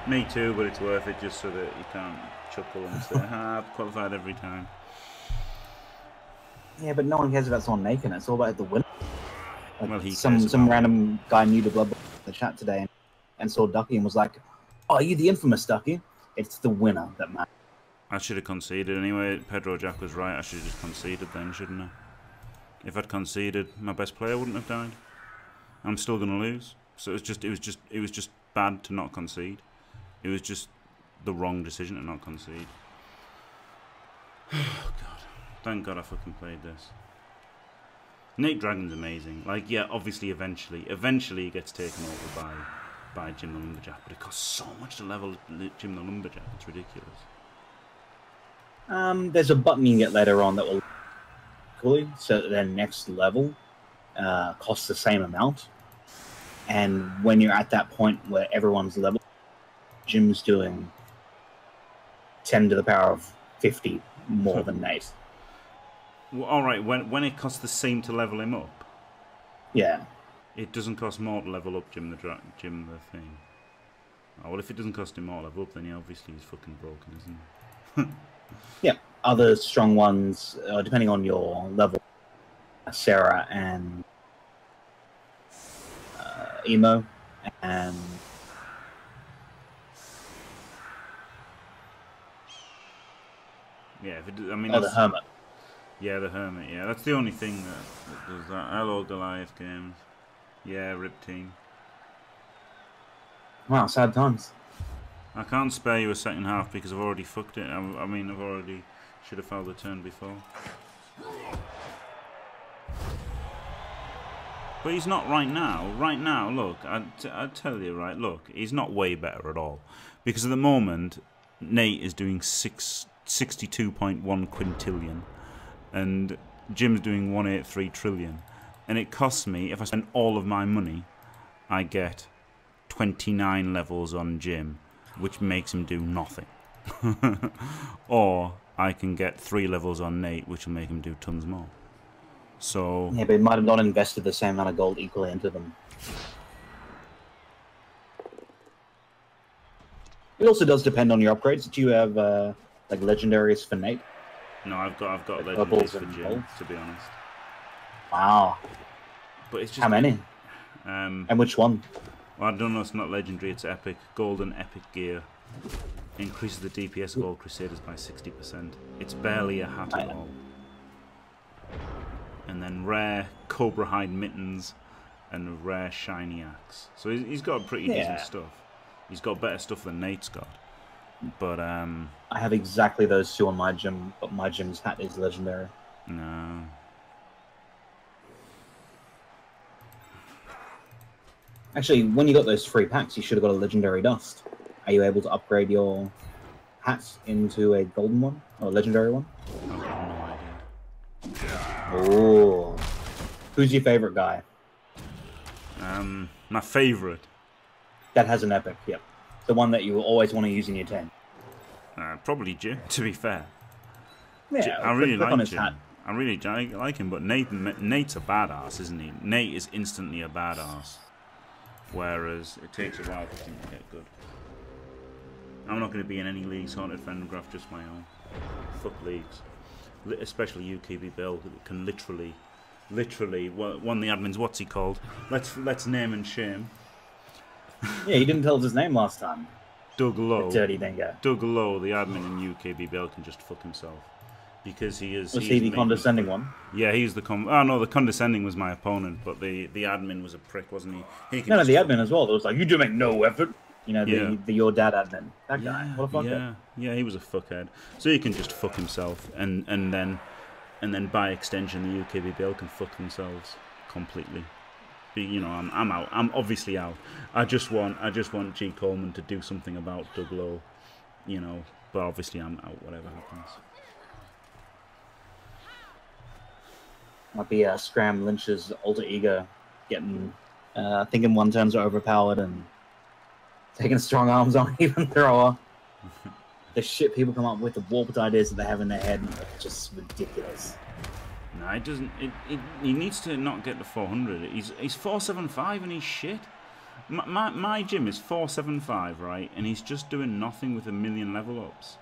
Speaker 1: Me too, but it's worth it just so that you can't chuckle and say, ah, I've qualified every time.
Speaker 2: Yeah, but no one cares about someone making it. It's all about the winner. Like
Speaker 1: Well, he
Speaker 2: some some random guy new to Blood in the chat today and, and saw Ducky and was like, "Oh, you the infamous Ducky? It's the winner that matters."
Speaker 1: I should have conceded anyway. Pedro Jack was right. I should have just conceded then, shouldn't I? If I'd conceded, my best player wouldn't have died. I'm still gonna lose. So it was just, it was just, it was just bad to not concede. It was just the wrong decision to not concede. Oh God! Thank God I fucking played this. Nate Dragon's amazing. Like, yeah, obviously, eventually, eventually, he gets taken over by, by Jim the Lumberjack. But it costs so much to level Jim the Lumberjack. It's ridiculous.
Speaker 2: Um, there's a button you can get later on that will cool so that their next level uh, costs the same amount. And when you're at that point where everyone's level, Jim's doing ten to the power of fifty more than Nate.
Speaker 1: Well, all right. When when it costs the same to level him up,
Speaker 2: Yeah.
Speaker 1: it doesn't cost more to level up Jim the dra- Jim the thing. Oh, well, if it doesn't cost him more to level up, then he obviously is fucking broken, isn't he? Yeah.
Speaker 2: Other strong ones, uh, depending on your level, Sarah and uh, Emo, and
Speaker 1: Yeah. If it, I mean,
Speaker 2: oh, the Hermit.
Speaker 1: Yeah, the hermit. Yeah, that's the only thing that, that does that. Hello, Goliath games. Yeah, Rip Team.
Speaker 2: Wow, sad times.
Speaker 1: I can't spare you a second half because I've already fucked it. I, I mean, I've already should have fouled the turn before. But he's not right now. Right now, look, I, t- I tell you, right, look, he's not way better at all. Because at the moment, Nate is doing six, 62.1 quintillion, and Jim's doing 183 trillion. And it costs me, if I spend all of my money, I get 29 levels on Jim, which makes him do nothing. or I can get three levels on Nate, which will make him do tons more. So
Speaker 2: Yeah, but he might have not invested the same amount of gold equally into them. It also does depend on your upgrades. Do you have uh, like legendaries for Nate?
Speaker 1: No, I've got I've got
Speaker 2: Like
Speaker 1: legendaries for
Speaker 2: and
Speaker 1: Jim,
Speaker 2: bolts?
Speaker 1: to be honest.
Speaker 2: Wow.
Speaker 1: But it's just
Speaker 2: How many?
Speaker 1: Um,
Speaker 2: And which one?
Speaker 1: well, I don't know. It's not legendary. It's epic. Golden epic gear increases the DPS of all Crusaders by sixty percent. It's barely a hat at all. And then rare Cobra hide mittens and rare shiny axe. So he's, he's got pretty
Speaker 2: Yeah.
Speaker 1: decent stuff. He's got better stuff than Nate's got. But um,
Speaker 2: I have exactly those two on my Jim, but my Jim's hat is legendary.
Speaker 1: no.
Speaker 2: Actually, when you got those free packs, you should have got a legendary dust. Are you able to upgrade your hats into a golden one or a legendary one?
Speaker 1: I've no idea.
Speaker 2: Oh, Who's your favorite guy
Speaker 1: Um, my favourite,
Speaker 2: that has an epic? Yep. The one that you will always want to use in your team.
Speaker 1: uh, probably Jim. To be fair,
Speaker 2: Yeah,
Speaker 1: I really like Jim.
Speaker 2: hat.
Speaker 1: I really like him, but Nate, Nate's a badass, isn't he? Nate is instantly a badass, whereas it takes a while for him to get good. I'm not going to be in any leagues haunted Fendergraph, just my own. Fuck leagues, especially UKBBL, who can literally, literally one one of the admins. What's he called? Let's let's name and shame.
Speaker 2: Yeah, he didn't tell us his name last time.
Speaker 1: Doug
Speaker 2: The
Speaker 1: Lowe.
Speaker 2: dirty dingo.
Speaker 1: Doug Lowe, the admin in UKBBL, can just fuck himself because he is.
Speaker 2: Was
Speaker 1: he
Speaker 2: he the condescending one?
Speaker 1: Yeah, he's the com. Oh no, the condescending was my opponent, but the the admin was a prick, wasn't he? he
Speaker 2: No, no, the admin as well. It was like, you do make no effort. You know, the,
Speaker 1: Yeah.
Speaker 2: the your dad admin. That guy.
Speaker 1: Yeah,
Speaker 2: What a fuckhead.
Speaker 1: yeah, yeah, he was a fuckhead. So he can just fuck himself, and and then and then by extension, the UKBBL can fuck themselves completely. Be, you know, I'm I'm out. I'm obviously out. I just want I just want G Coleman to do something about Doug Lowe, you know. But obviously, I'm out. Whatever happens.
Speaker 2: Might be uh, Scram Lynch's alter ego getting, uh, thinking one turns are overpowered and taking strong arms on even thrower. the shit people come up with, the warped ideas that they have in their head, are just ridiculous.
Speaker 1: No, it doesn't. It, it, he needs to not get to 400. He's he's 475 and he's shit. My, my, my Jim is 475, right? And he's just doing nothing with a million level ups.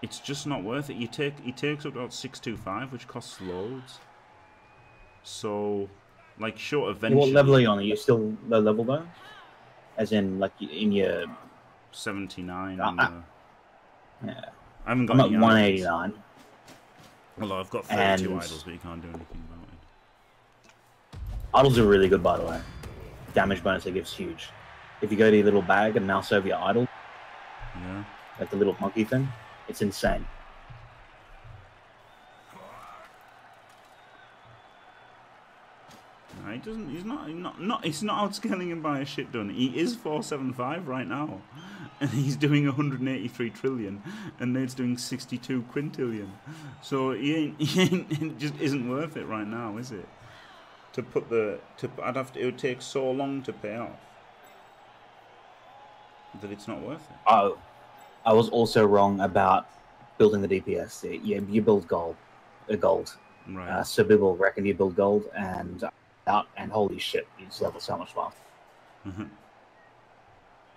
Speaker 1: It's just not worth it. You take he takes up about 625, which costs loads. So, like, short eventually.
Speaker 2: what level are you on? Are you still low level though? As in, like in your,
Speaker 1: 79.
Speaker 2: Uh, uh, yeah,
Speaker 1: I haven't got
Speaker 2: I'm at
Speaker 1: any
Speaker 2: one
Speaker 1: idols.
Speaker 2: eighty nine.
Speaker 1: Although I've got 32
Speaker 2: And-
Speaker 1: idols, but you can't do anything about it.
Speaker 2: Idols are really good, by the way. Damage bonus it gives huge. If you go to your little bag and mouse over your idol,
Speaker 1: Yeah.
Speaker 2: like the little monkey thing, it's insane.
Speaker 1: No, he doesn't. He's not. He's not. Not. He's not outscaling him by a shit ton. He is four seven five right now, and he's doing 183 trillion, and Nate's doing 62 quintillion. So he ain't. He ain't. It just isn't worth it right now, is it? To put the. To. I'd have to. It would take so long to pay off. That it's not worth it.
Speaker 2: Oh, I was also wrong about building the DPS. You, you build gold, uh, gold.
Speaker 1: Right.
Speaker 2: Uh, so people reckon you build gold and out, and holy shit, you just level so much faster.
Speaker 1: Mhm.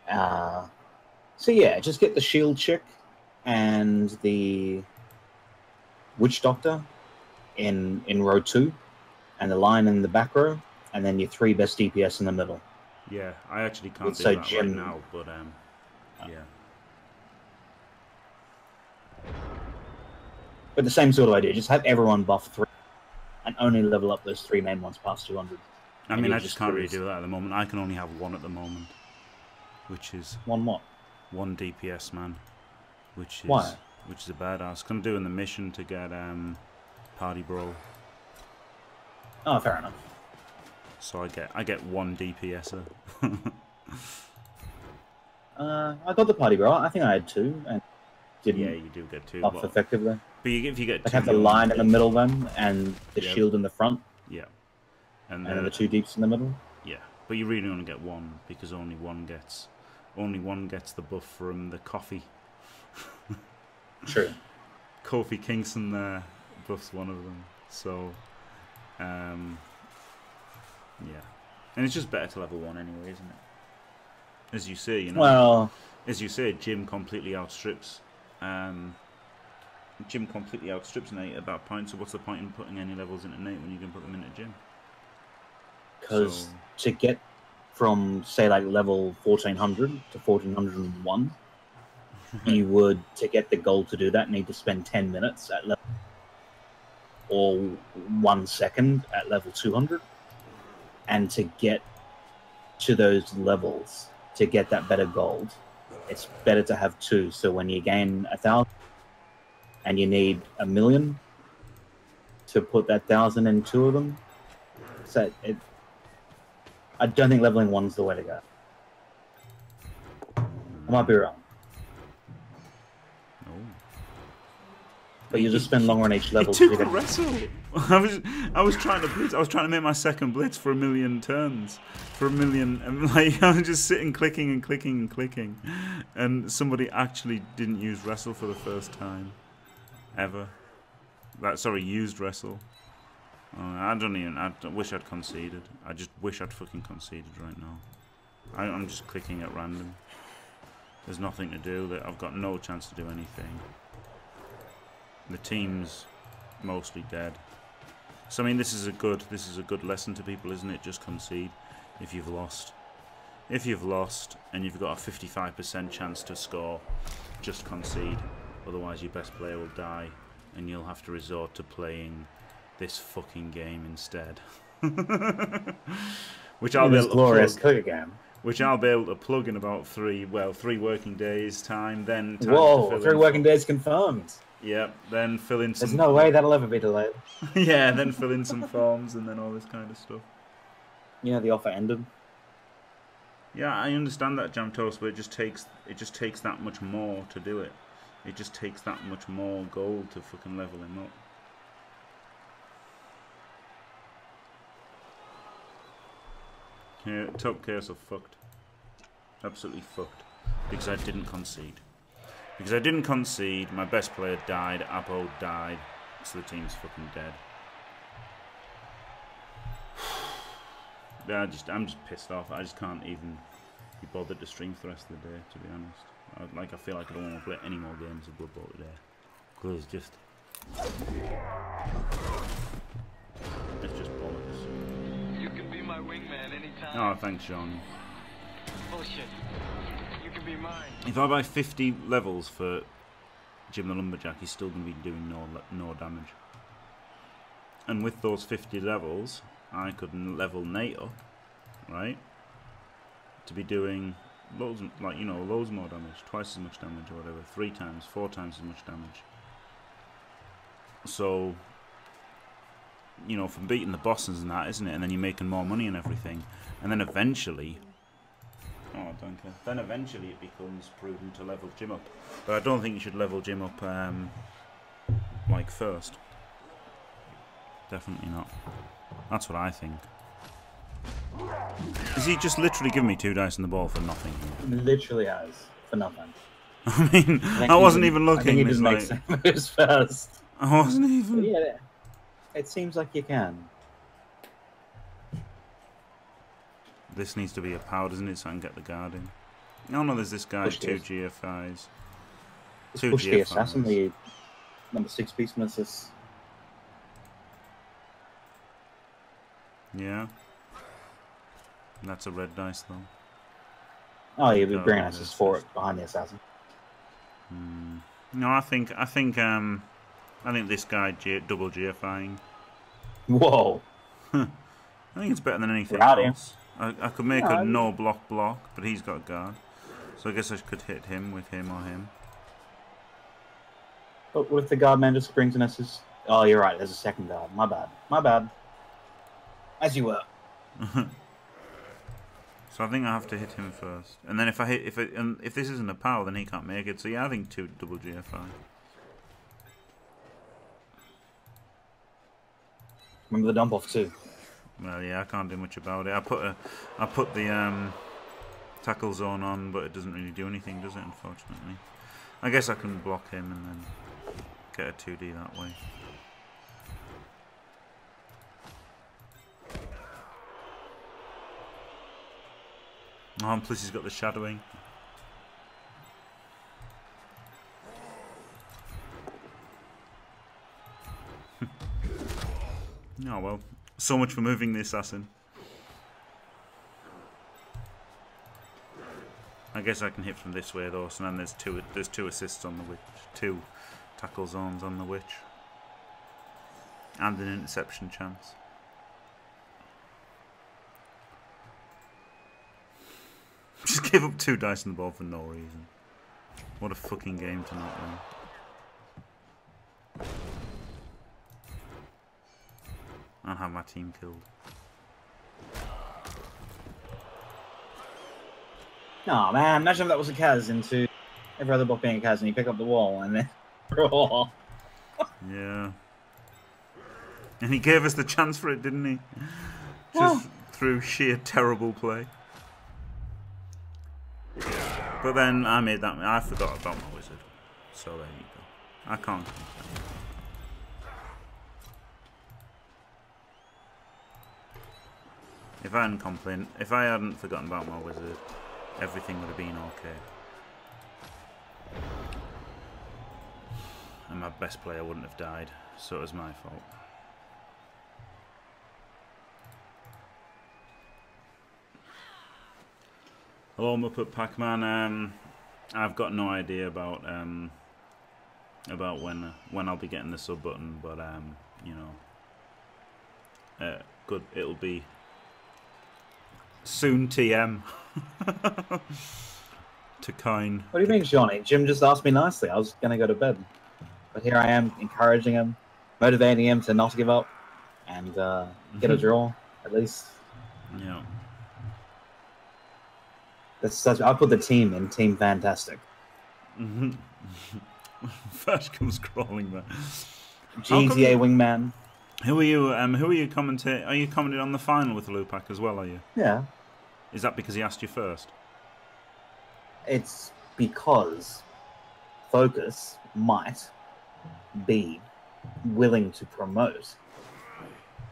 Speaker 2: Uh, so yeah, just get the shield chick and the witch doctor in in row two, and the line in the back row, and then your three best DPS in the middle.
Speaker 1: yeah. I actually can't do
Speaker 2: so
Speaker 1: that
Speaker 2: Jim-
Speaker 1: right now, but um. Yeah.
Speaker 2: But the same sort of idea. Just have everyone buff three, and only level up those three main ones past two hundred.
Speaker 1: I mean, I just can't really do that at the moment. I can only have one at the moment, which is
Speaker 2: One more.
Speaker 1: One DPS man, which is
Speaker 2: Why?
Speaker 1: which is a badass. 'Cause I'm doing the mission to get um, Party Brawl,
Speaker 2: Oh, fair enough.
Speaker 1: so I get I get one DPSer.
Speaker 2: Uh, I got the party Brawl. I think I had two and didn't
Speaker 1: yeah, you do get two.
Speaker 2: buff
Speaker 1: But,
Speaker 2: effectively.
Speaker 1: but you, if you get two,
Speaker 2: have the line in the middle then, and the
Speaker 1: Yeah.
Speaker 2: shield in the front,
Speaker 1: yeah, and,
Speaker 2: and then the two deeps in the middle.
Speaker 1: yeah, but you really only get one because only one gets only one gets the buff from the coffee.
Speaker 2: True.
Speaker 1: Kofi Kingston there buffs one of them. So, um, yeah, and it's just better to level one anyway, isn't it? As you say, you know,
Speaker 2: Well,
Speaker 1: as you say, Jim completely outstrips. Um, Jim completely outstrips Nate at that point. So what's the point in putting any levels into Nate when you can put them into Jim?
Speaker 2: because
Speaker 1: So-
Speaker 2: to get from say like level fourteen hundred to fourteen hundred and one, you hmm. would to get the gold to do that need to spend ten minutes at level or one second at level two hundred, and to get to those levels to get that better gold, it's better to have two. So when you gain a thousand and you need a million to put that thousand in two of them, so it. I don't think leveling one's the way to go. I might be wrong,
Speaker 1: No.
Speaker 2: but you just spend longer on each
Speaker 1: It
Speaker 2: level.
Speaker 1: took
Speaker 2: to
Speaker 1: a wrestle. I was I was trying to blitz. I was trying to make my second blitz for a million turns, for a million. And like I was just sitting, clicking and clicking and clicking, and somebody actually didn't use wrestle for the first time, ever. That sorry, used wrestle. Oh, I don't even. I wish I'd conceded. I just wish I'd fucking conceded right now. I, I'm just clicking at random. There's nothing to do. That I've got no chance to do anything. The team's mostly dead. So I mean, this is a good this is a good lesson to people, isn't it? Just concede if you've lost. If you've lost and you've got a 55% chance to score, just concede. Otherwise, your best player will die, and you'll have to resort to playing this fucking game instead. Which I'll be able to
Speaker 2: glorious
Speaker 1: plug,
Speaker 2: again.
Speaker 1: Which I'll be able to plug in about three, well, three working days time. Then time
Speaker 2: whoa, three working days confirmed.
Speaker 1: Yep. Then fill in some.
Speaker 2: There's no way that'll ever be delayed.
Speaker 1: yeah. Then fill in some forms and then all this kind of stuff.
Speaker 2: You know the offer ended.
Speaker 1: Yeah, I understand that jam toast, but it just takes it just takes that much more to do it. It just takes that much more gold to fucking level him up. Yeah, top case are fucked. Absolutely fucked. Because I didn't concede. Because I didn't concede, my best player died, Apo died, so the team's fucking dead. I just, I'm just pissed off. I just can't even be bothered to stream for the rest of the day, to be honest. I, like, I feel like I don't want to play any more games of Blood Bowl today. Because just... It's Oh, thanks, Sean.
Speaker 3: Bullshit. You can be mine.
Speaker 1: If I buy 50 levels for Jim the Lumberjack, he's still going to be doing no, no damage. And with those 50 levels, I could level Nate up, right? To be doing loads, like, you know, loads more damage, twice as much damage or whatever, three times, four times as much damage. So, you know, from beating the bosses and that, isn't it? And then you're making more money and everything. And then eventually, oh, don't care. Then eventually it becomes prudent to level Jim up. But I don't think you should level Jim up, um, like, first. Definitely not. That's what I think. Is he just literally giving me two dice in the ball for nothing?
Speaker 2: Literally has for nothing.
Speaker 1: I mean, I, I wasn't even looking. I
Speaker 2: think he just makes moves first.
Speaker 1: I wasn't even.
Speaker 2: Yeah, it seems like you can.
Speaker 1: This needs to be a power, doesn't it, so I can get the guard in. Oh no, there's this guy,
Speaker 2: Push
Speaker 1: two
Speaker 2: gears.
Speaker 1: GFIs. Two
Speaker 2: push the
Speaker 1: GFIs.
Speaker 2: assassin, the number six beast misses.
Speaker 1: Yeah. That's a red dice though.
Speaker 2: Oh, you'd be bringing us for it behind the assassin.
Speaker 1: Hmm. No, I think I think um I think this guy G- double GFIing.
Speaker 2: Whoa!
Speaker 1: I think it's better than anything
Speaker 2: We're out here.
Speaker 1: else. I, I could make
Speaker 2: Yeah,
Speaker 1: a no block block, but he's got a guard. So I guess I could hit him with him or him.
Speaker 2: But if the guard man just brings an assist? Oh, you're right. There's a second guard. My bad. My bad. As you were.
Speaker 1: So I think I have to hit him first, and then if I hit if it, and if this isn't a power, then he can't make it. So yeah, I think two double GFI.
Speaker 2: Remember the dump off too.
Speaker 1: Well, yeah, I can't do much about it. I put a, I put the um, tackle zone on, but it doesn't really do anything, does it? Unfortunately, I guess I can block him and then get a two D that way. Oh, and plus he's got the shadowing. Oh well, so much for moving the assassin. I guess I can hit from this way though, so then there's two there's two assists on the witch, two tackle zones on the witch, and an interception chance. Just give up two dice in the ball for no reason. What a fucking game to not win. And have my team killed.
Speaker 2: No, man. Imagine if that was a cas into every other block being a cas and you pick up the wall and then.
Speaker 1: Yeah. And he gave us the chance for it, didn't he? Just through sheer terrible play. But then I made that. I forgot about my wizard. So there you go. I can't If I hadn't complained, if I hadn't forgotten about my wizard, everything would have been okay. And my best player wouldn't have died, so it was my fault. Hello, Muppet Pac-Man. Um, I've got no idea about um, about when when I'll be getting the sub button, but um, you know, uh, good. It'll be soon. TM to kind.
Speaker 2: What do you mean, Johnny? Jim just asked me nicely. I was gonna go to bed, but here I am, encouraging him, motivating him to not give up and uh, get a
Speaker 1: Mhm.
Speaker 2: draw at least.
Speaker 1: Yeah.
Speaker 2: That's such. I put the team in team fantastic.
Speaker 1: hmm First comes crawling there.
Speaker 2: GTA wingman.
Speaker 1: Who are you? Um, who are you commenting? Are you commenting on the final with Lupac as well? Are you?
Speaker 2: Yeah,
Speaker 1: Is that because he asked you first?
Speaker 2: it's because Focus might be willing to promote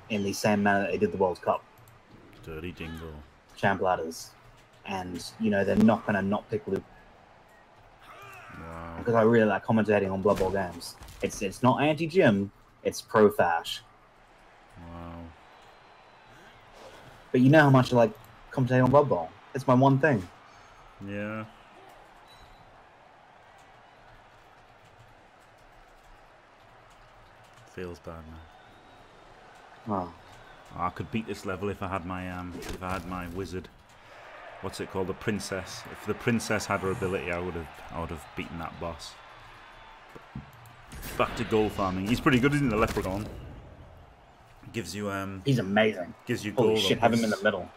Speaker 2: in the same manner they did the World Cup
Speaker 1: Dirty dingle.
Speaker 2: champ ladders, and you know they're not going to not pick Luke
Speaker 1: Wow.
Speaker 2: because I really like commentating on Blood Bowl games. It's it's not anti Jim, it's pro Fash.
Speaker 1: Wow.
Speaker 2: But you know how much I like commentating on Blood Bowl. It's my one thing.
Speaker 1: Yeah. Feels bad, man.
Speaker 2: Oh,
Speaker 1: I could beat this level if I had my um if I had my wizard. What's it called? The princess. If the princess had her ability, I would have I would have beaten that boss. Back to gold farming. He's pretty good, isn't he? The leprechaun. Gives you um
Speaker 2: he's amazing.
Speaker 1: gives you gold.
Speaker 2: Holy shit, have him in the middle.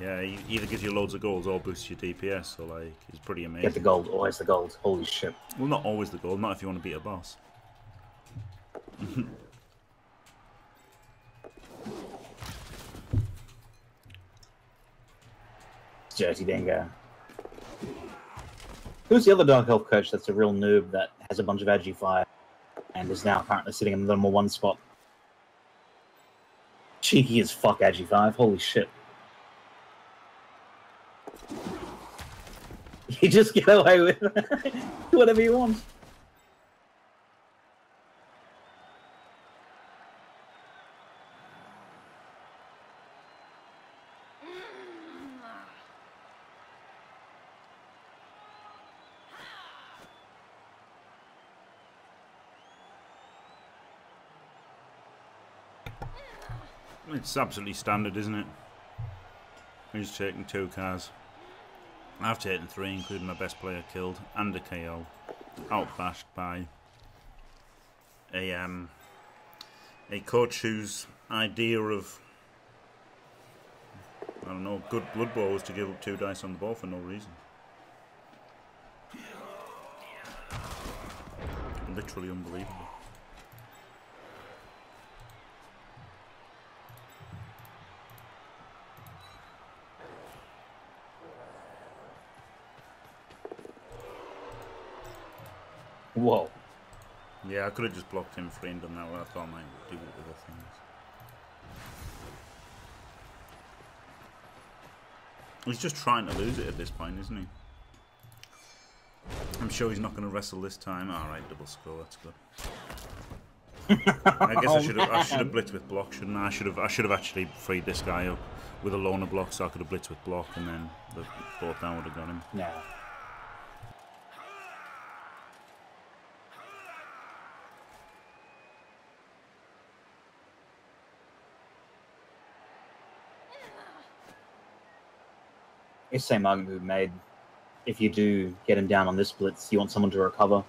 Speaker 1: Yeah, he either gives you loads of golds or boosts your DPS. So like, he's pretty amazing.
Speaker 2: Get the gold, always the gold. Holy shit.
Speaker 1: Well, not always the gold. Not if you want to beat a boss.
Speaker 2: Dirty Dingo. Who's the other Dark Elf coach that's a real noob that has a bunch of Agi 5 and is now currently sitting in the number one spot? Cheeky as fuck, Agi 5. Holy shit. You just get away with whatever you want.
Speaker 1: It's absolutely standard, isn't it? He's taking two cas. I've taken three, including my best player killed and a KO. Outbashed by a um a coach whose idea of I don't know, good blood bowl was to give up two dice on the ball for no reason. Literally unbelievable.
Speaker 2: Whoa.
Speaker 1: Yeah, I could have just blocked him free and done that. I thought I might do with other things. He's just trying to lose it at this point, isn't he? I'm sure he's not going to wrestle this time. All right, double score. That's good. I guess I oh, should have I should have blitzed with block, shouldn't I? I should have I should have actually freed this guy up with a loner block, so I could have blitzed with block, and then the fourth down would have got him.
Speaker 2: No. It's the same argument we made. If you do get him down on this blitz, you want someone to recover.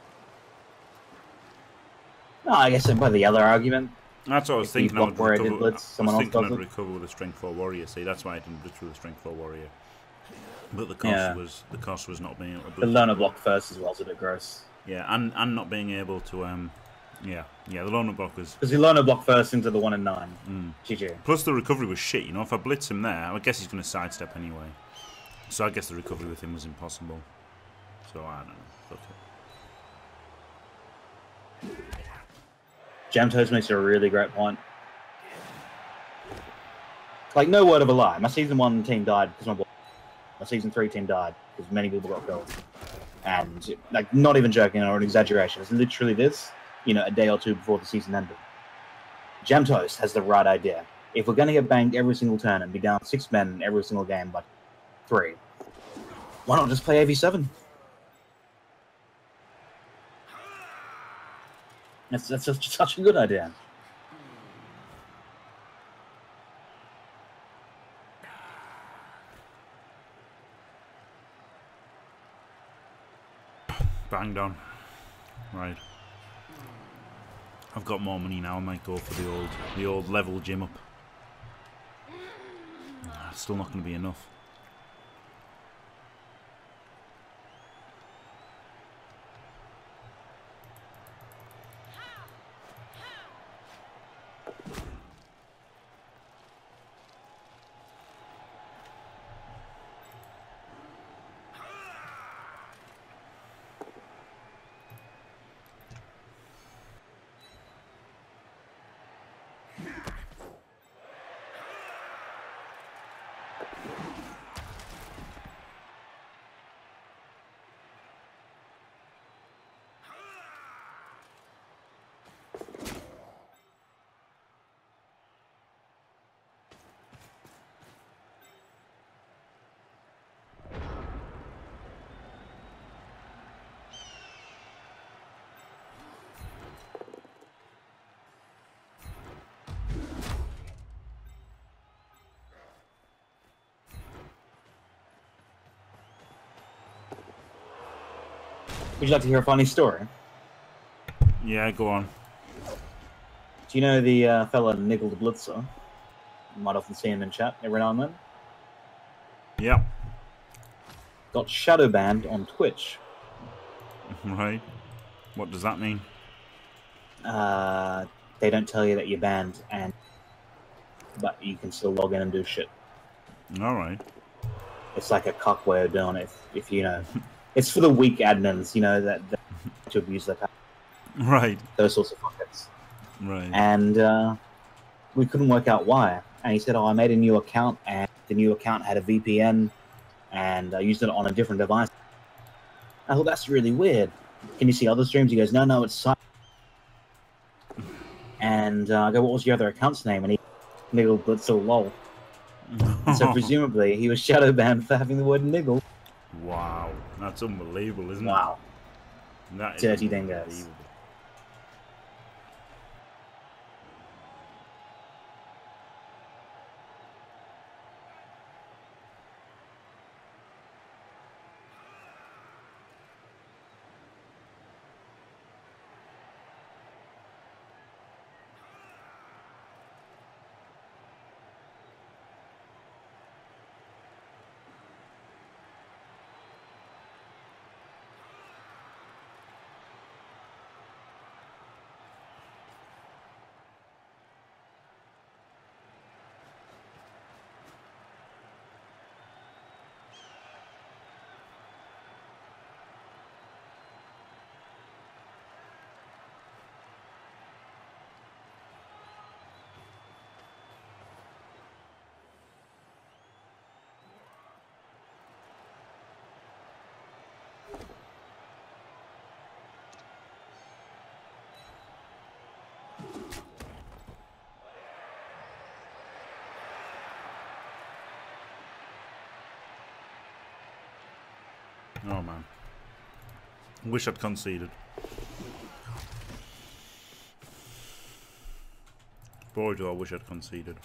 Speaker 2: No, I guess by the other argument,
Speaker 1: That's what I was thinking. I would
Speaker 2: I did
Speaker 1: recover,
Speaker 2: blitz,
Speaker 1: I
Speaker 2: someone
Speaker 1: was
Speaker 2: else
Speaker 1: thinking I'd recover with a strength four warrior. See, that's why I didn't blitz with a strength four warrior. But the cost
Speaker 2: Yeah.
Speaker 1: was the cost was not being able to
Speaker 2: the
Speaker 1: blitz.
Speaker 2: learner block first as well is a bit gross.
Speaker 1: Yeah, and and not being able to um Yeah, yeah, the loner block was.
Speaker 2: Because Ilona blocked first into the one and nine.
Speaker 1: Mm.
Speaker 2: GG.
Speaker 1: Plus the recovery was shit. You know, if I blitz him there, I guess he's going to sidestep anyway. So I guess the recovery with him was impossible. So I don't know. Fuck it.
Speaker 2: Jam Toast makes a really great point. Like, no word of a lie. My season one team died because my boy. My season three team died because many people got killed. And, like, not even joking or an exaggeration. It's literally this, you know, a day or two before the season ended. Jam Toast has the right idea. If we're going to get banged every single turn and be down six men every single game, but three, why not just play AV7? That's, that's such, such a good idea.
Speaker 1: Banged on. Right. I've got more money now. I might go for the old, the old level Jim up. Ah, Still not going to be enough.
Speaker 2: Would you like to hear a funny story?
Speaker 1: Yeah, go on.
Speaker 2: Do you know the uh, fella Nigel the Blitzer? You might often see him in chat every now and then.
Speaker 1: Yep.
Speaker 2: Got shadow banned on Twitch.
Speaker 1: Right. What does that mean?
Speaker 2: Uh, they don't tell you that you're banned, and but you can still log in and do shit.
Speaker 1: All right.
Speaker 2: It's like a cock way of doing it. If, if you know, it's for the weak admins, you know that, that to abuse their power,
Speaker 1: Right.
Speaker 2: those sorts of pockets.
Speaker 1: Right.
Speaker 2: and uh, we couldn't work out why. And he said, "Oh, I made a new account, and the new account had a VPN, and I used it on a different device." I thought that's really weird. Can you see other streams? He goes, "No, no, it's." Side. And uh, I go, "What was your other account's name?" And he, Niggle Blitzel lol. So presumably he was shadow banned for having the word niggle.
Speaker 1: wow. That's unbelievable, isn't
Speaker 2: Wow.
Speaker 1: it? That is
Speaker 2: Dirty dingoes.
Speaker 1: Oh man. Wish I'd conceded. Boy, do I wish I'd conceded.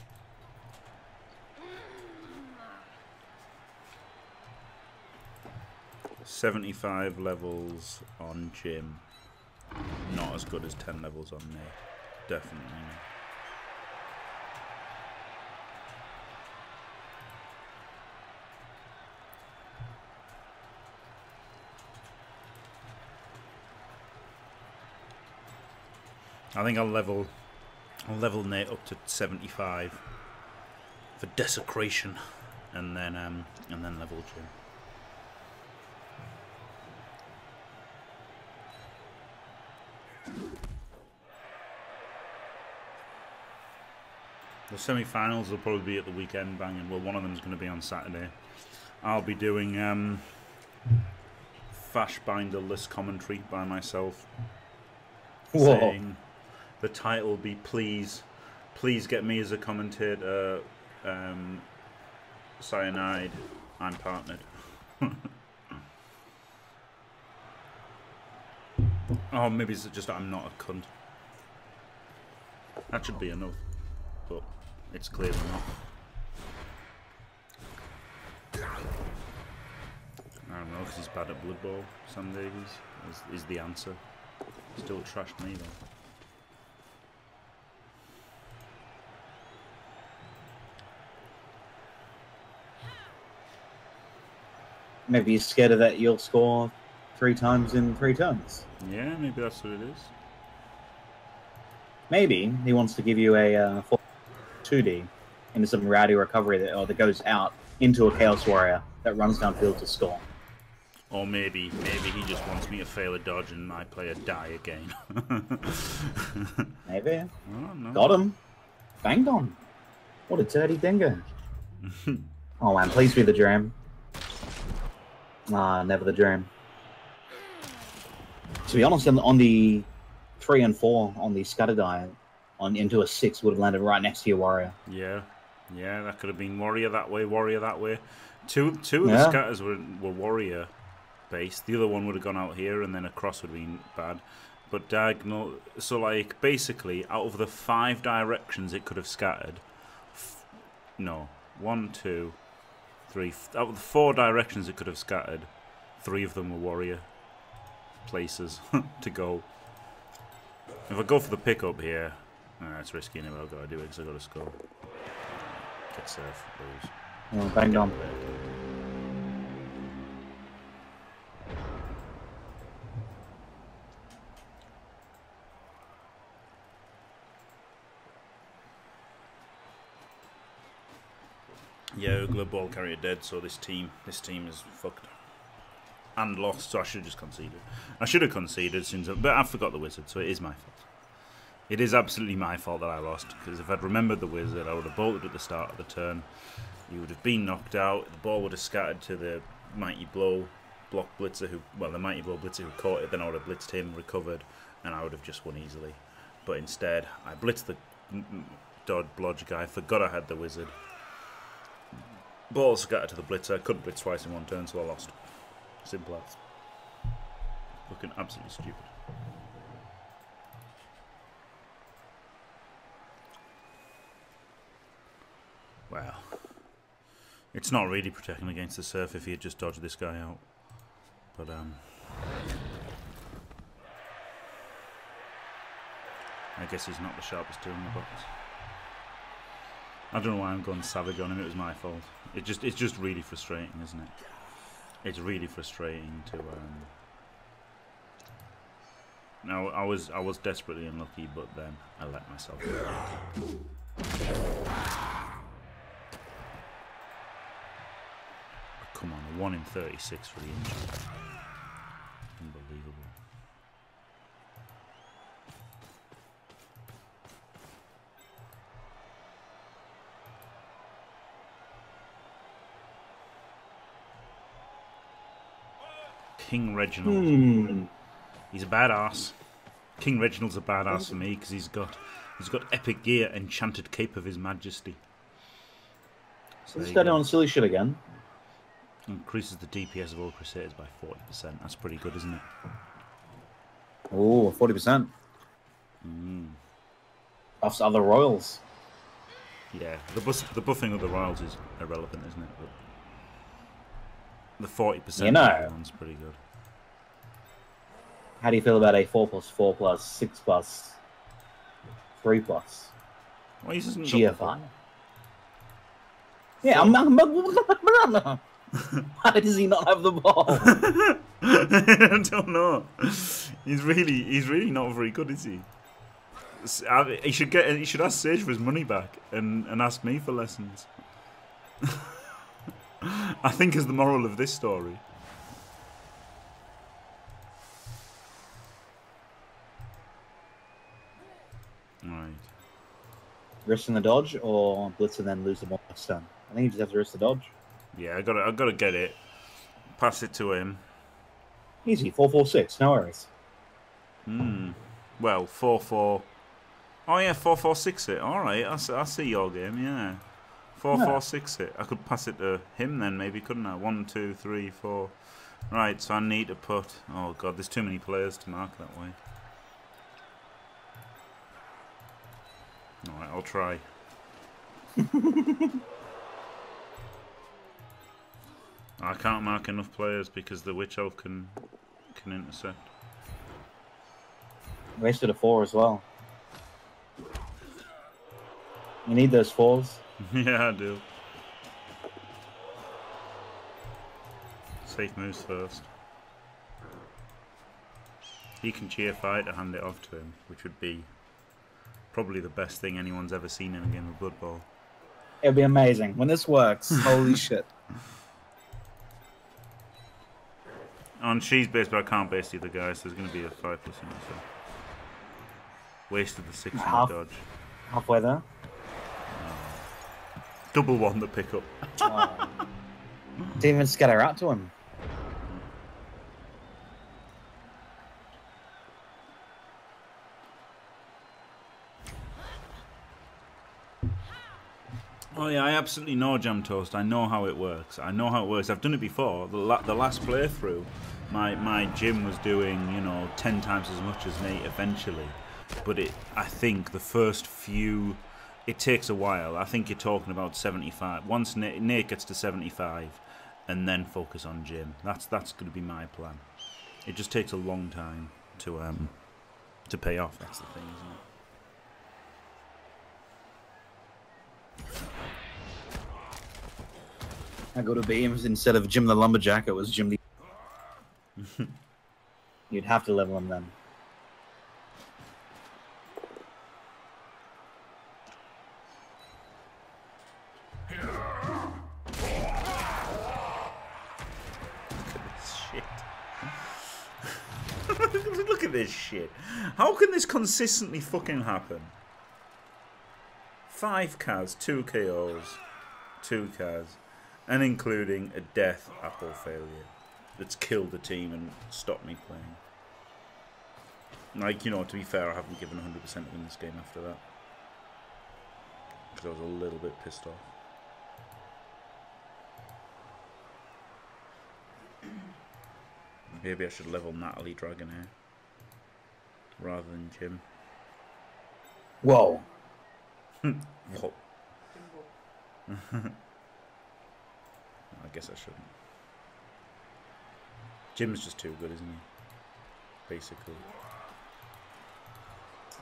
Speaker 1: Seventy-five levels on Jim. Not as good as ten levels on me. Definitely not. I think I'll level I'll level Nate up to 75 for desecration and then um and then level Jim. The semi-finals will probably be at the weekend, banging. Well, one of them is going to be on Saturday. I'll be doing um, Fashbinder list commentary by myself,
Speaker 2: Whoa.
Speaker 1: saying the title be "Please, please get me as a commentator." Um, cyanide, I'm partnered. oh, maybe it's just I'm not a cunt. That should be enough, but it's clearly not. I don't know because he's bad at Blood Bowl. Sam Davies is, is the answer. Still trashed me though.
Speaker 2: Maybe he's scared of that you'll score three times in three turns.
Speaker 1: Yeah, maybe that's what it is.
Speaker 2: Maybe he wants to give you a uh, 2D into some rowdy recovery that, or that goes out into a Chaos Warrior that runs downfield to score.
Speaker 1: Or maybe, maybe he just wants me to fail a dodge and my player die again.
Speaker 2: Maybe. Got him. Banged on. What a dirty dinger. oh man, please be the dream. Ah, never the dream. To be honest, on, on the three and four on the scatter die, on into a six would have landed right next to your warrior.
Speaker 1: Yeah, yeah, that could have been warrior that way, warrior that way. Two, two of the scatters were were warrior based. The other one would have gone out here, and then a cross would have been bad. But diagonal, so like basically, out of the five directions it could have scattered, f- no, one, two, three. Out of the four directions it could have scattered, three of them were warrior places to go. If I go for the pickup here, uh, it's risky anyway. I've got to do it because I've got to score. Get safe, lose.
Speaker 2: Oh, banged on.
Speaker 1: Ugla ball carrier dead, so this team this team is fucked. And lost, so I should have just conceded. I should have conceded since but I forgot the wizard, so it is my fault. It is absolutely my fault that I lost, because if I'd remembered the wizard, I would have bolted at the start of the turn. You would have been knocked out, the ball would have scattered to the mighty blow block blitzer who well the mighty blow blitzer who caught it, then I would have blitzed him, recovered, and I would have just won easily. But instead I blitzed the mm, blodge guy, forgot I had the wizard. Ball scattered to the blitzer. Couldn't blitz twice in one turn, so I lost. Simple as. Looking absolutely stupid. Well, it's not really protecting against the surf if he had just dodged this guy out. But um, I guess he's not the sharpest tool in the box. I don't know why I'm going savage on him. It was my fault. It just it's just really frustrating, isn't it? It's really frustrating to. Um... No, I was I was desperately unlucky, but then I let myself. Come on, a one in thirty-six for the injury. King Reginald.
Speaker 2: Hmm.
Speaker 1: He's a badass. King Reginald's a badass for me because he's got he's got epic gear, enchanted cape of his majesty. So there
Speaker 2: go
Speaker 1: you
Speaker 2: silly shit again.
Speaker 1: Increases the DPS of all crusaders by forty percent. That's pretty good, isn't it?
Speaker 2: Oh, 40%.
Speaker 1: Mm.
Speaker 2: Buffs other royals.
Speaker 1: Yeah, the bus- the buffing of the royals is irrelevant, isn't it? But the forty percent
Speaker 2: You know.
Speaker 1: one's pretty good.
Speaker 2: How do you feel about a 4 plus 4 plus 6 plus 3 plus
Speaker 1: Why got-
Speaker 2: GFI? Yeah, I'm not. How does he not have the ball?
Speaker 1: I don't know. He's really he's really not very good, is he? He should get. He should ask Sage for his money back and and ask me for lessons. I think is the moral of this story. Right.
Speaker 2: Risking the dodge or blitz and then lose the next? I think you just have to risk the dodge.
Speaker 1: Yeah, I got. I got to get it. Pass it to him.
Speaker 2: Easy, four four six, no worries.
Speaker 1: Hmm. Well, four four. Oh yeah, four four six it. All right, I see, I see your game. Yeah, four
Speaker 2: Yeah.
Speaker 1: four six it. I could pass it to him then, maybe couldn't I? One, two, three, four. Right, so I need to put. Oh god, there's too many players to mark that way. All right, I'll try. I can't mark enough players because the witch elf can can intercept.
Speaker 2: Wasted a four as well. You need those fours.
Speaker 1: yeah, I do. Safe moves first. He can cheer fight to hand it off to him, which would be probably the best thing anyone's ever seen in a game of Blood Bowl.
Speaker 2: It'll be amazing when this works. Holy shit!
Speaker 1: On she's based, but I can't base the other guys, so there's going to be a 5 plus in so. Wasted the 6 in
Speaker 2: Half-
Speaker 1: dodge.
Speaker 2: Halfway there.
Speaker 1: Double one the pickup.
Speaker 2: Oh. Didn't even scatter out to him.
Speaker 1: Oh yeah, I absolutely know Jam Toast. I know how it works. I know how it works. I've done it before. The, la- the last playthrough, my my Jim was doing you know ten times as much as Nate eventually, but it I think the first few, it takes a while. I think you're talking about seventy five. Once Nate, Nate gets to seventy five, and then focus on Jim. That's that's going to be my plan. It just takes a long time to um to pay off. That's the thing, isn't it?
Speaker 2: I go to beams instead of Jim the Lumberjack. It was Jim the. You'd have to level him then.
Speaker 1: Look at this shit. Look at this shit. How can this consistently fucking happen? Five cas, two KOs, two cas, and including a death apple failure that's killed the team and stopped me playing. Like, you know, to be fair, I haven't given 100% in this game after that. Because I was a little bit pissed off. Maybe I should level Natalie Dragonair rather than Jim.
Speaker 2: Whoa!
Speaker 1: Whoa. I guess I shouldn't. Jim's just too good, isn't he? Basically.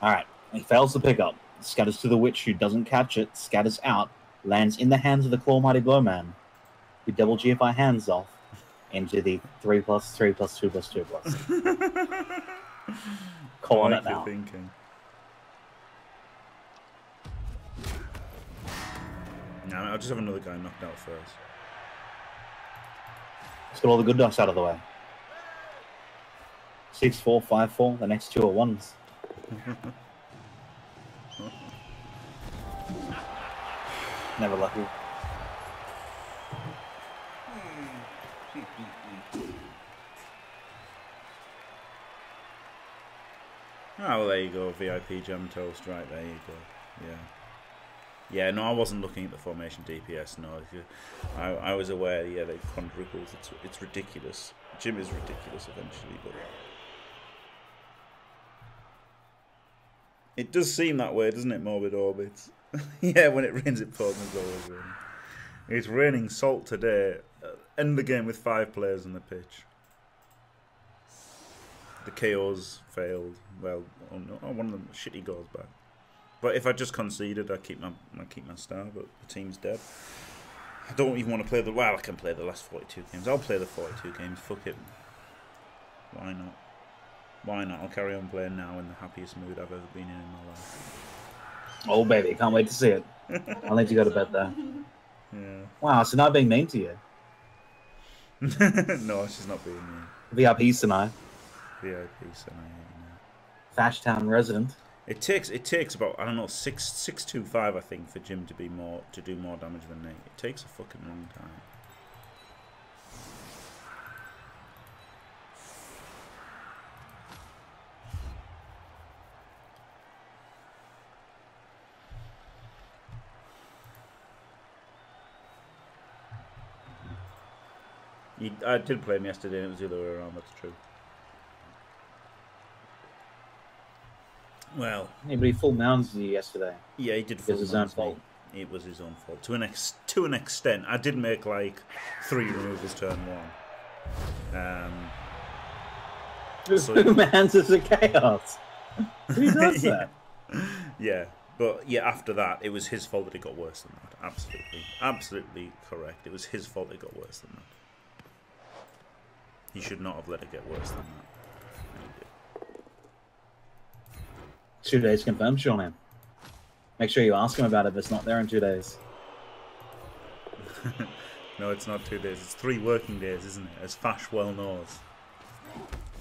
Speaker 2: All right, he fails the pickup. Scatters to the witch, who doesn't catch it. Scatters out, lands in the hands of the Claw Mighty Blowman, who double GFI hands off into the three plus three plus two plus two plus. Calling
Speaker 1: I
Speaker 2: it
Speaker 1: like
Speaker 2: now.
Speaker 1: thinking. No, I'll just have another guy knocked out first.
Speaker 2: Let's get all the good dice out of the way. Six, four, five, four. The next two are ones. Never lucky.
Speaker 1: Oh, well, there you go. VIP Jam Toast. Right, there you go. Yeah. Yeah, no, I wasn't looking at the formation DPS. No, you, I, I was aware. Yeah, they quadruples. It's it's ridiculous. Jim is ridiculous eventually, but it does seem that way, doesn't it? Morbid orbits. yeah, when it rains, it pours. It's always raining. It's raining salt today. Uh, end the game with five players on the pitch. The KOs failed. Well, oh no, oh, one of them shitty goes back. But if I just conceded, I keep my I keep my star. But the team's dead. I don't even want to play the. Well, I can play the last forty-two games. I'll play the forty-two games. Fuck it. Why not? Why not? I'll carry on playing now in the happiest mood I've ever been in in my life.
Speaker 2: Oh, baby, can't wait to see it. I'll let you go to bed there.
Speaker 1: Yeah.
Speaker 2: Wow, so not being mean to you.
Speaker 1: no, she's not being me.
Speaker 2: VIPs tonight.
Speaker 1: VIP, hate you.
Speaker 2: Fashtown resident.
Speaker 1: It takes it takes about I don't know six six two five I think for Jim to be more to do more damage than me. It takes a fucking long time. I did play him yesterday and it was the other way around, that's true. Well,
Speaker 2: Yeah, but he full mounds you yesterday.
Speaker 1: yeah, he did
Speaker 2: It
Speaker 1: full
Speaker 2: was his own fault.
Speaker 1: It was his own fault to an ex to an extent. I did make like three removals turn one. Um, So-
Speaker 2: Full mounds is a chaos. Who does
Speaker 1: Yeah.
Speaker 2: that?
Speaker 1: yeah, but yeah, after that, it was his fault that it got worse than that. Absolutely, absolutely correct. It was his fault it got worse than that. He should not have let it get worse than that. He did.
Speaker 2: Two days confirmed, Sean. Make sure you ask him about it if it's not there in two days.
Speaker 1: No, it's not two days. It's three working days, isn't it? As Fash well knows.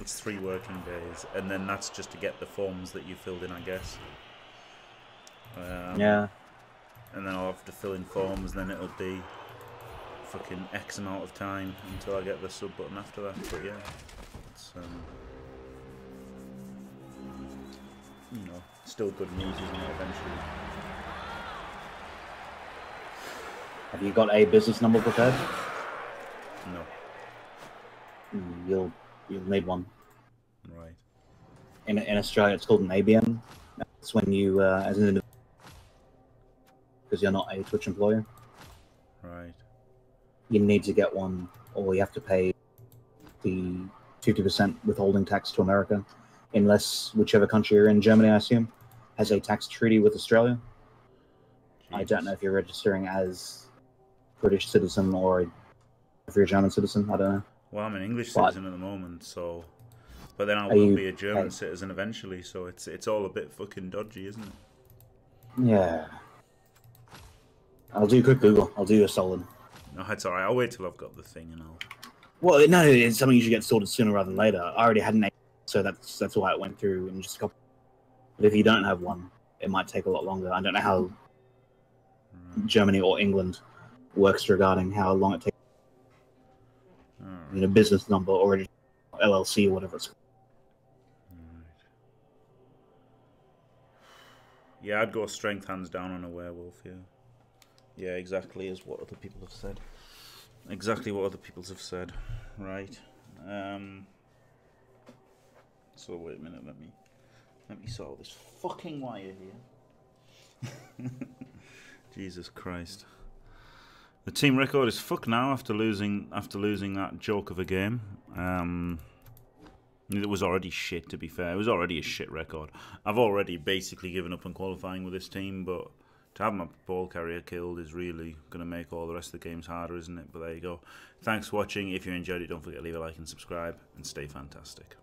Speaker 1: It's three working days, and then that's just to get the forms that you filled in, I guess. Um,
Speaker 2: yeah.
Speaker 1: And then I'll have to fill in forms, then it'll be fucking X amount of time until I get the sub button after that. But yeah, it's um, you know, still good news, isn't it? Eventually.
Speaker 2: Have you got a business number prepared?
Speaker 1: No,
Speaker 2: Mm, You'll you'll need one.
Speaker 1: right.
Speaker 2: In in Australia, it's called an ABN. That's when you, uh, as an because you're not a Twitch employer,
Speaker 1: Right.
Speaker 2: you need to get one, or you have to pay the fifty percent withholding tax to America, unless whichever country you're in, Germany, I assume, has a tax treaty with Australia. I don't know if you're registering as British citizen or if you're a German citizen. I don't know.
Speaker 1: Well, I'm an English
Speaker 2: But-
Speaker 1: citizen at the moment, so. But then I will
Speaker 2: you-
Speaker 1: be a German
Speaker 2: hey.
Speaker 1: citizen eventually, so it's it's all a bit fucking dodgy, isn't it?
Speaker 2: Yeah. I'll do a quick Google. I'll do a solid.
Speaker 1: No, it's alright. I'll wait till I've got the thing and I'll.
Speaker 2: Well, no, it's something you should get sorted sooner rather than later. I already had an A, so that's that's why it went through in just a couple. But if you don't have one, it might take a lot longer. I don't know how Germany or England works regarding how long it takes.
Speaker 1: Alright.
Speaker 2: You know, business number or LLC or whatever it's. called.
Speaker 1: Yeah, I'd go strength hands down on a werewolf, yeah. Yeah, exactly as what other people have said. Exactly what other people have said. Right. Um So wait a minute, let me let me solve this fucking wire here. Jesus Christ. The team record is fuck now after losing after losing that joke of a game. Um it was already shit, to be fair. It was already a shit record. I've already basically given up on qualifying with this team, but to have my ball carrier killed is really going to make all the rest of the games harder, isn't it? But there you go. Thanks for watching. If you enjoyed it, don't forget to leave a like and subscribe, and stay fantastic.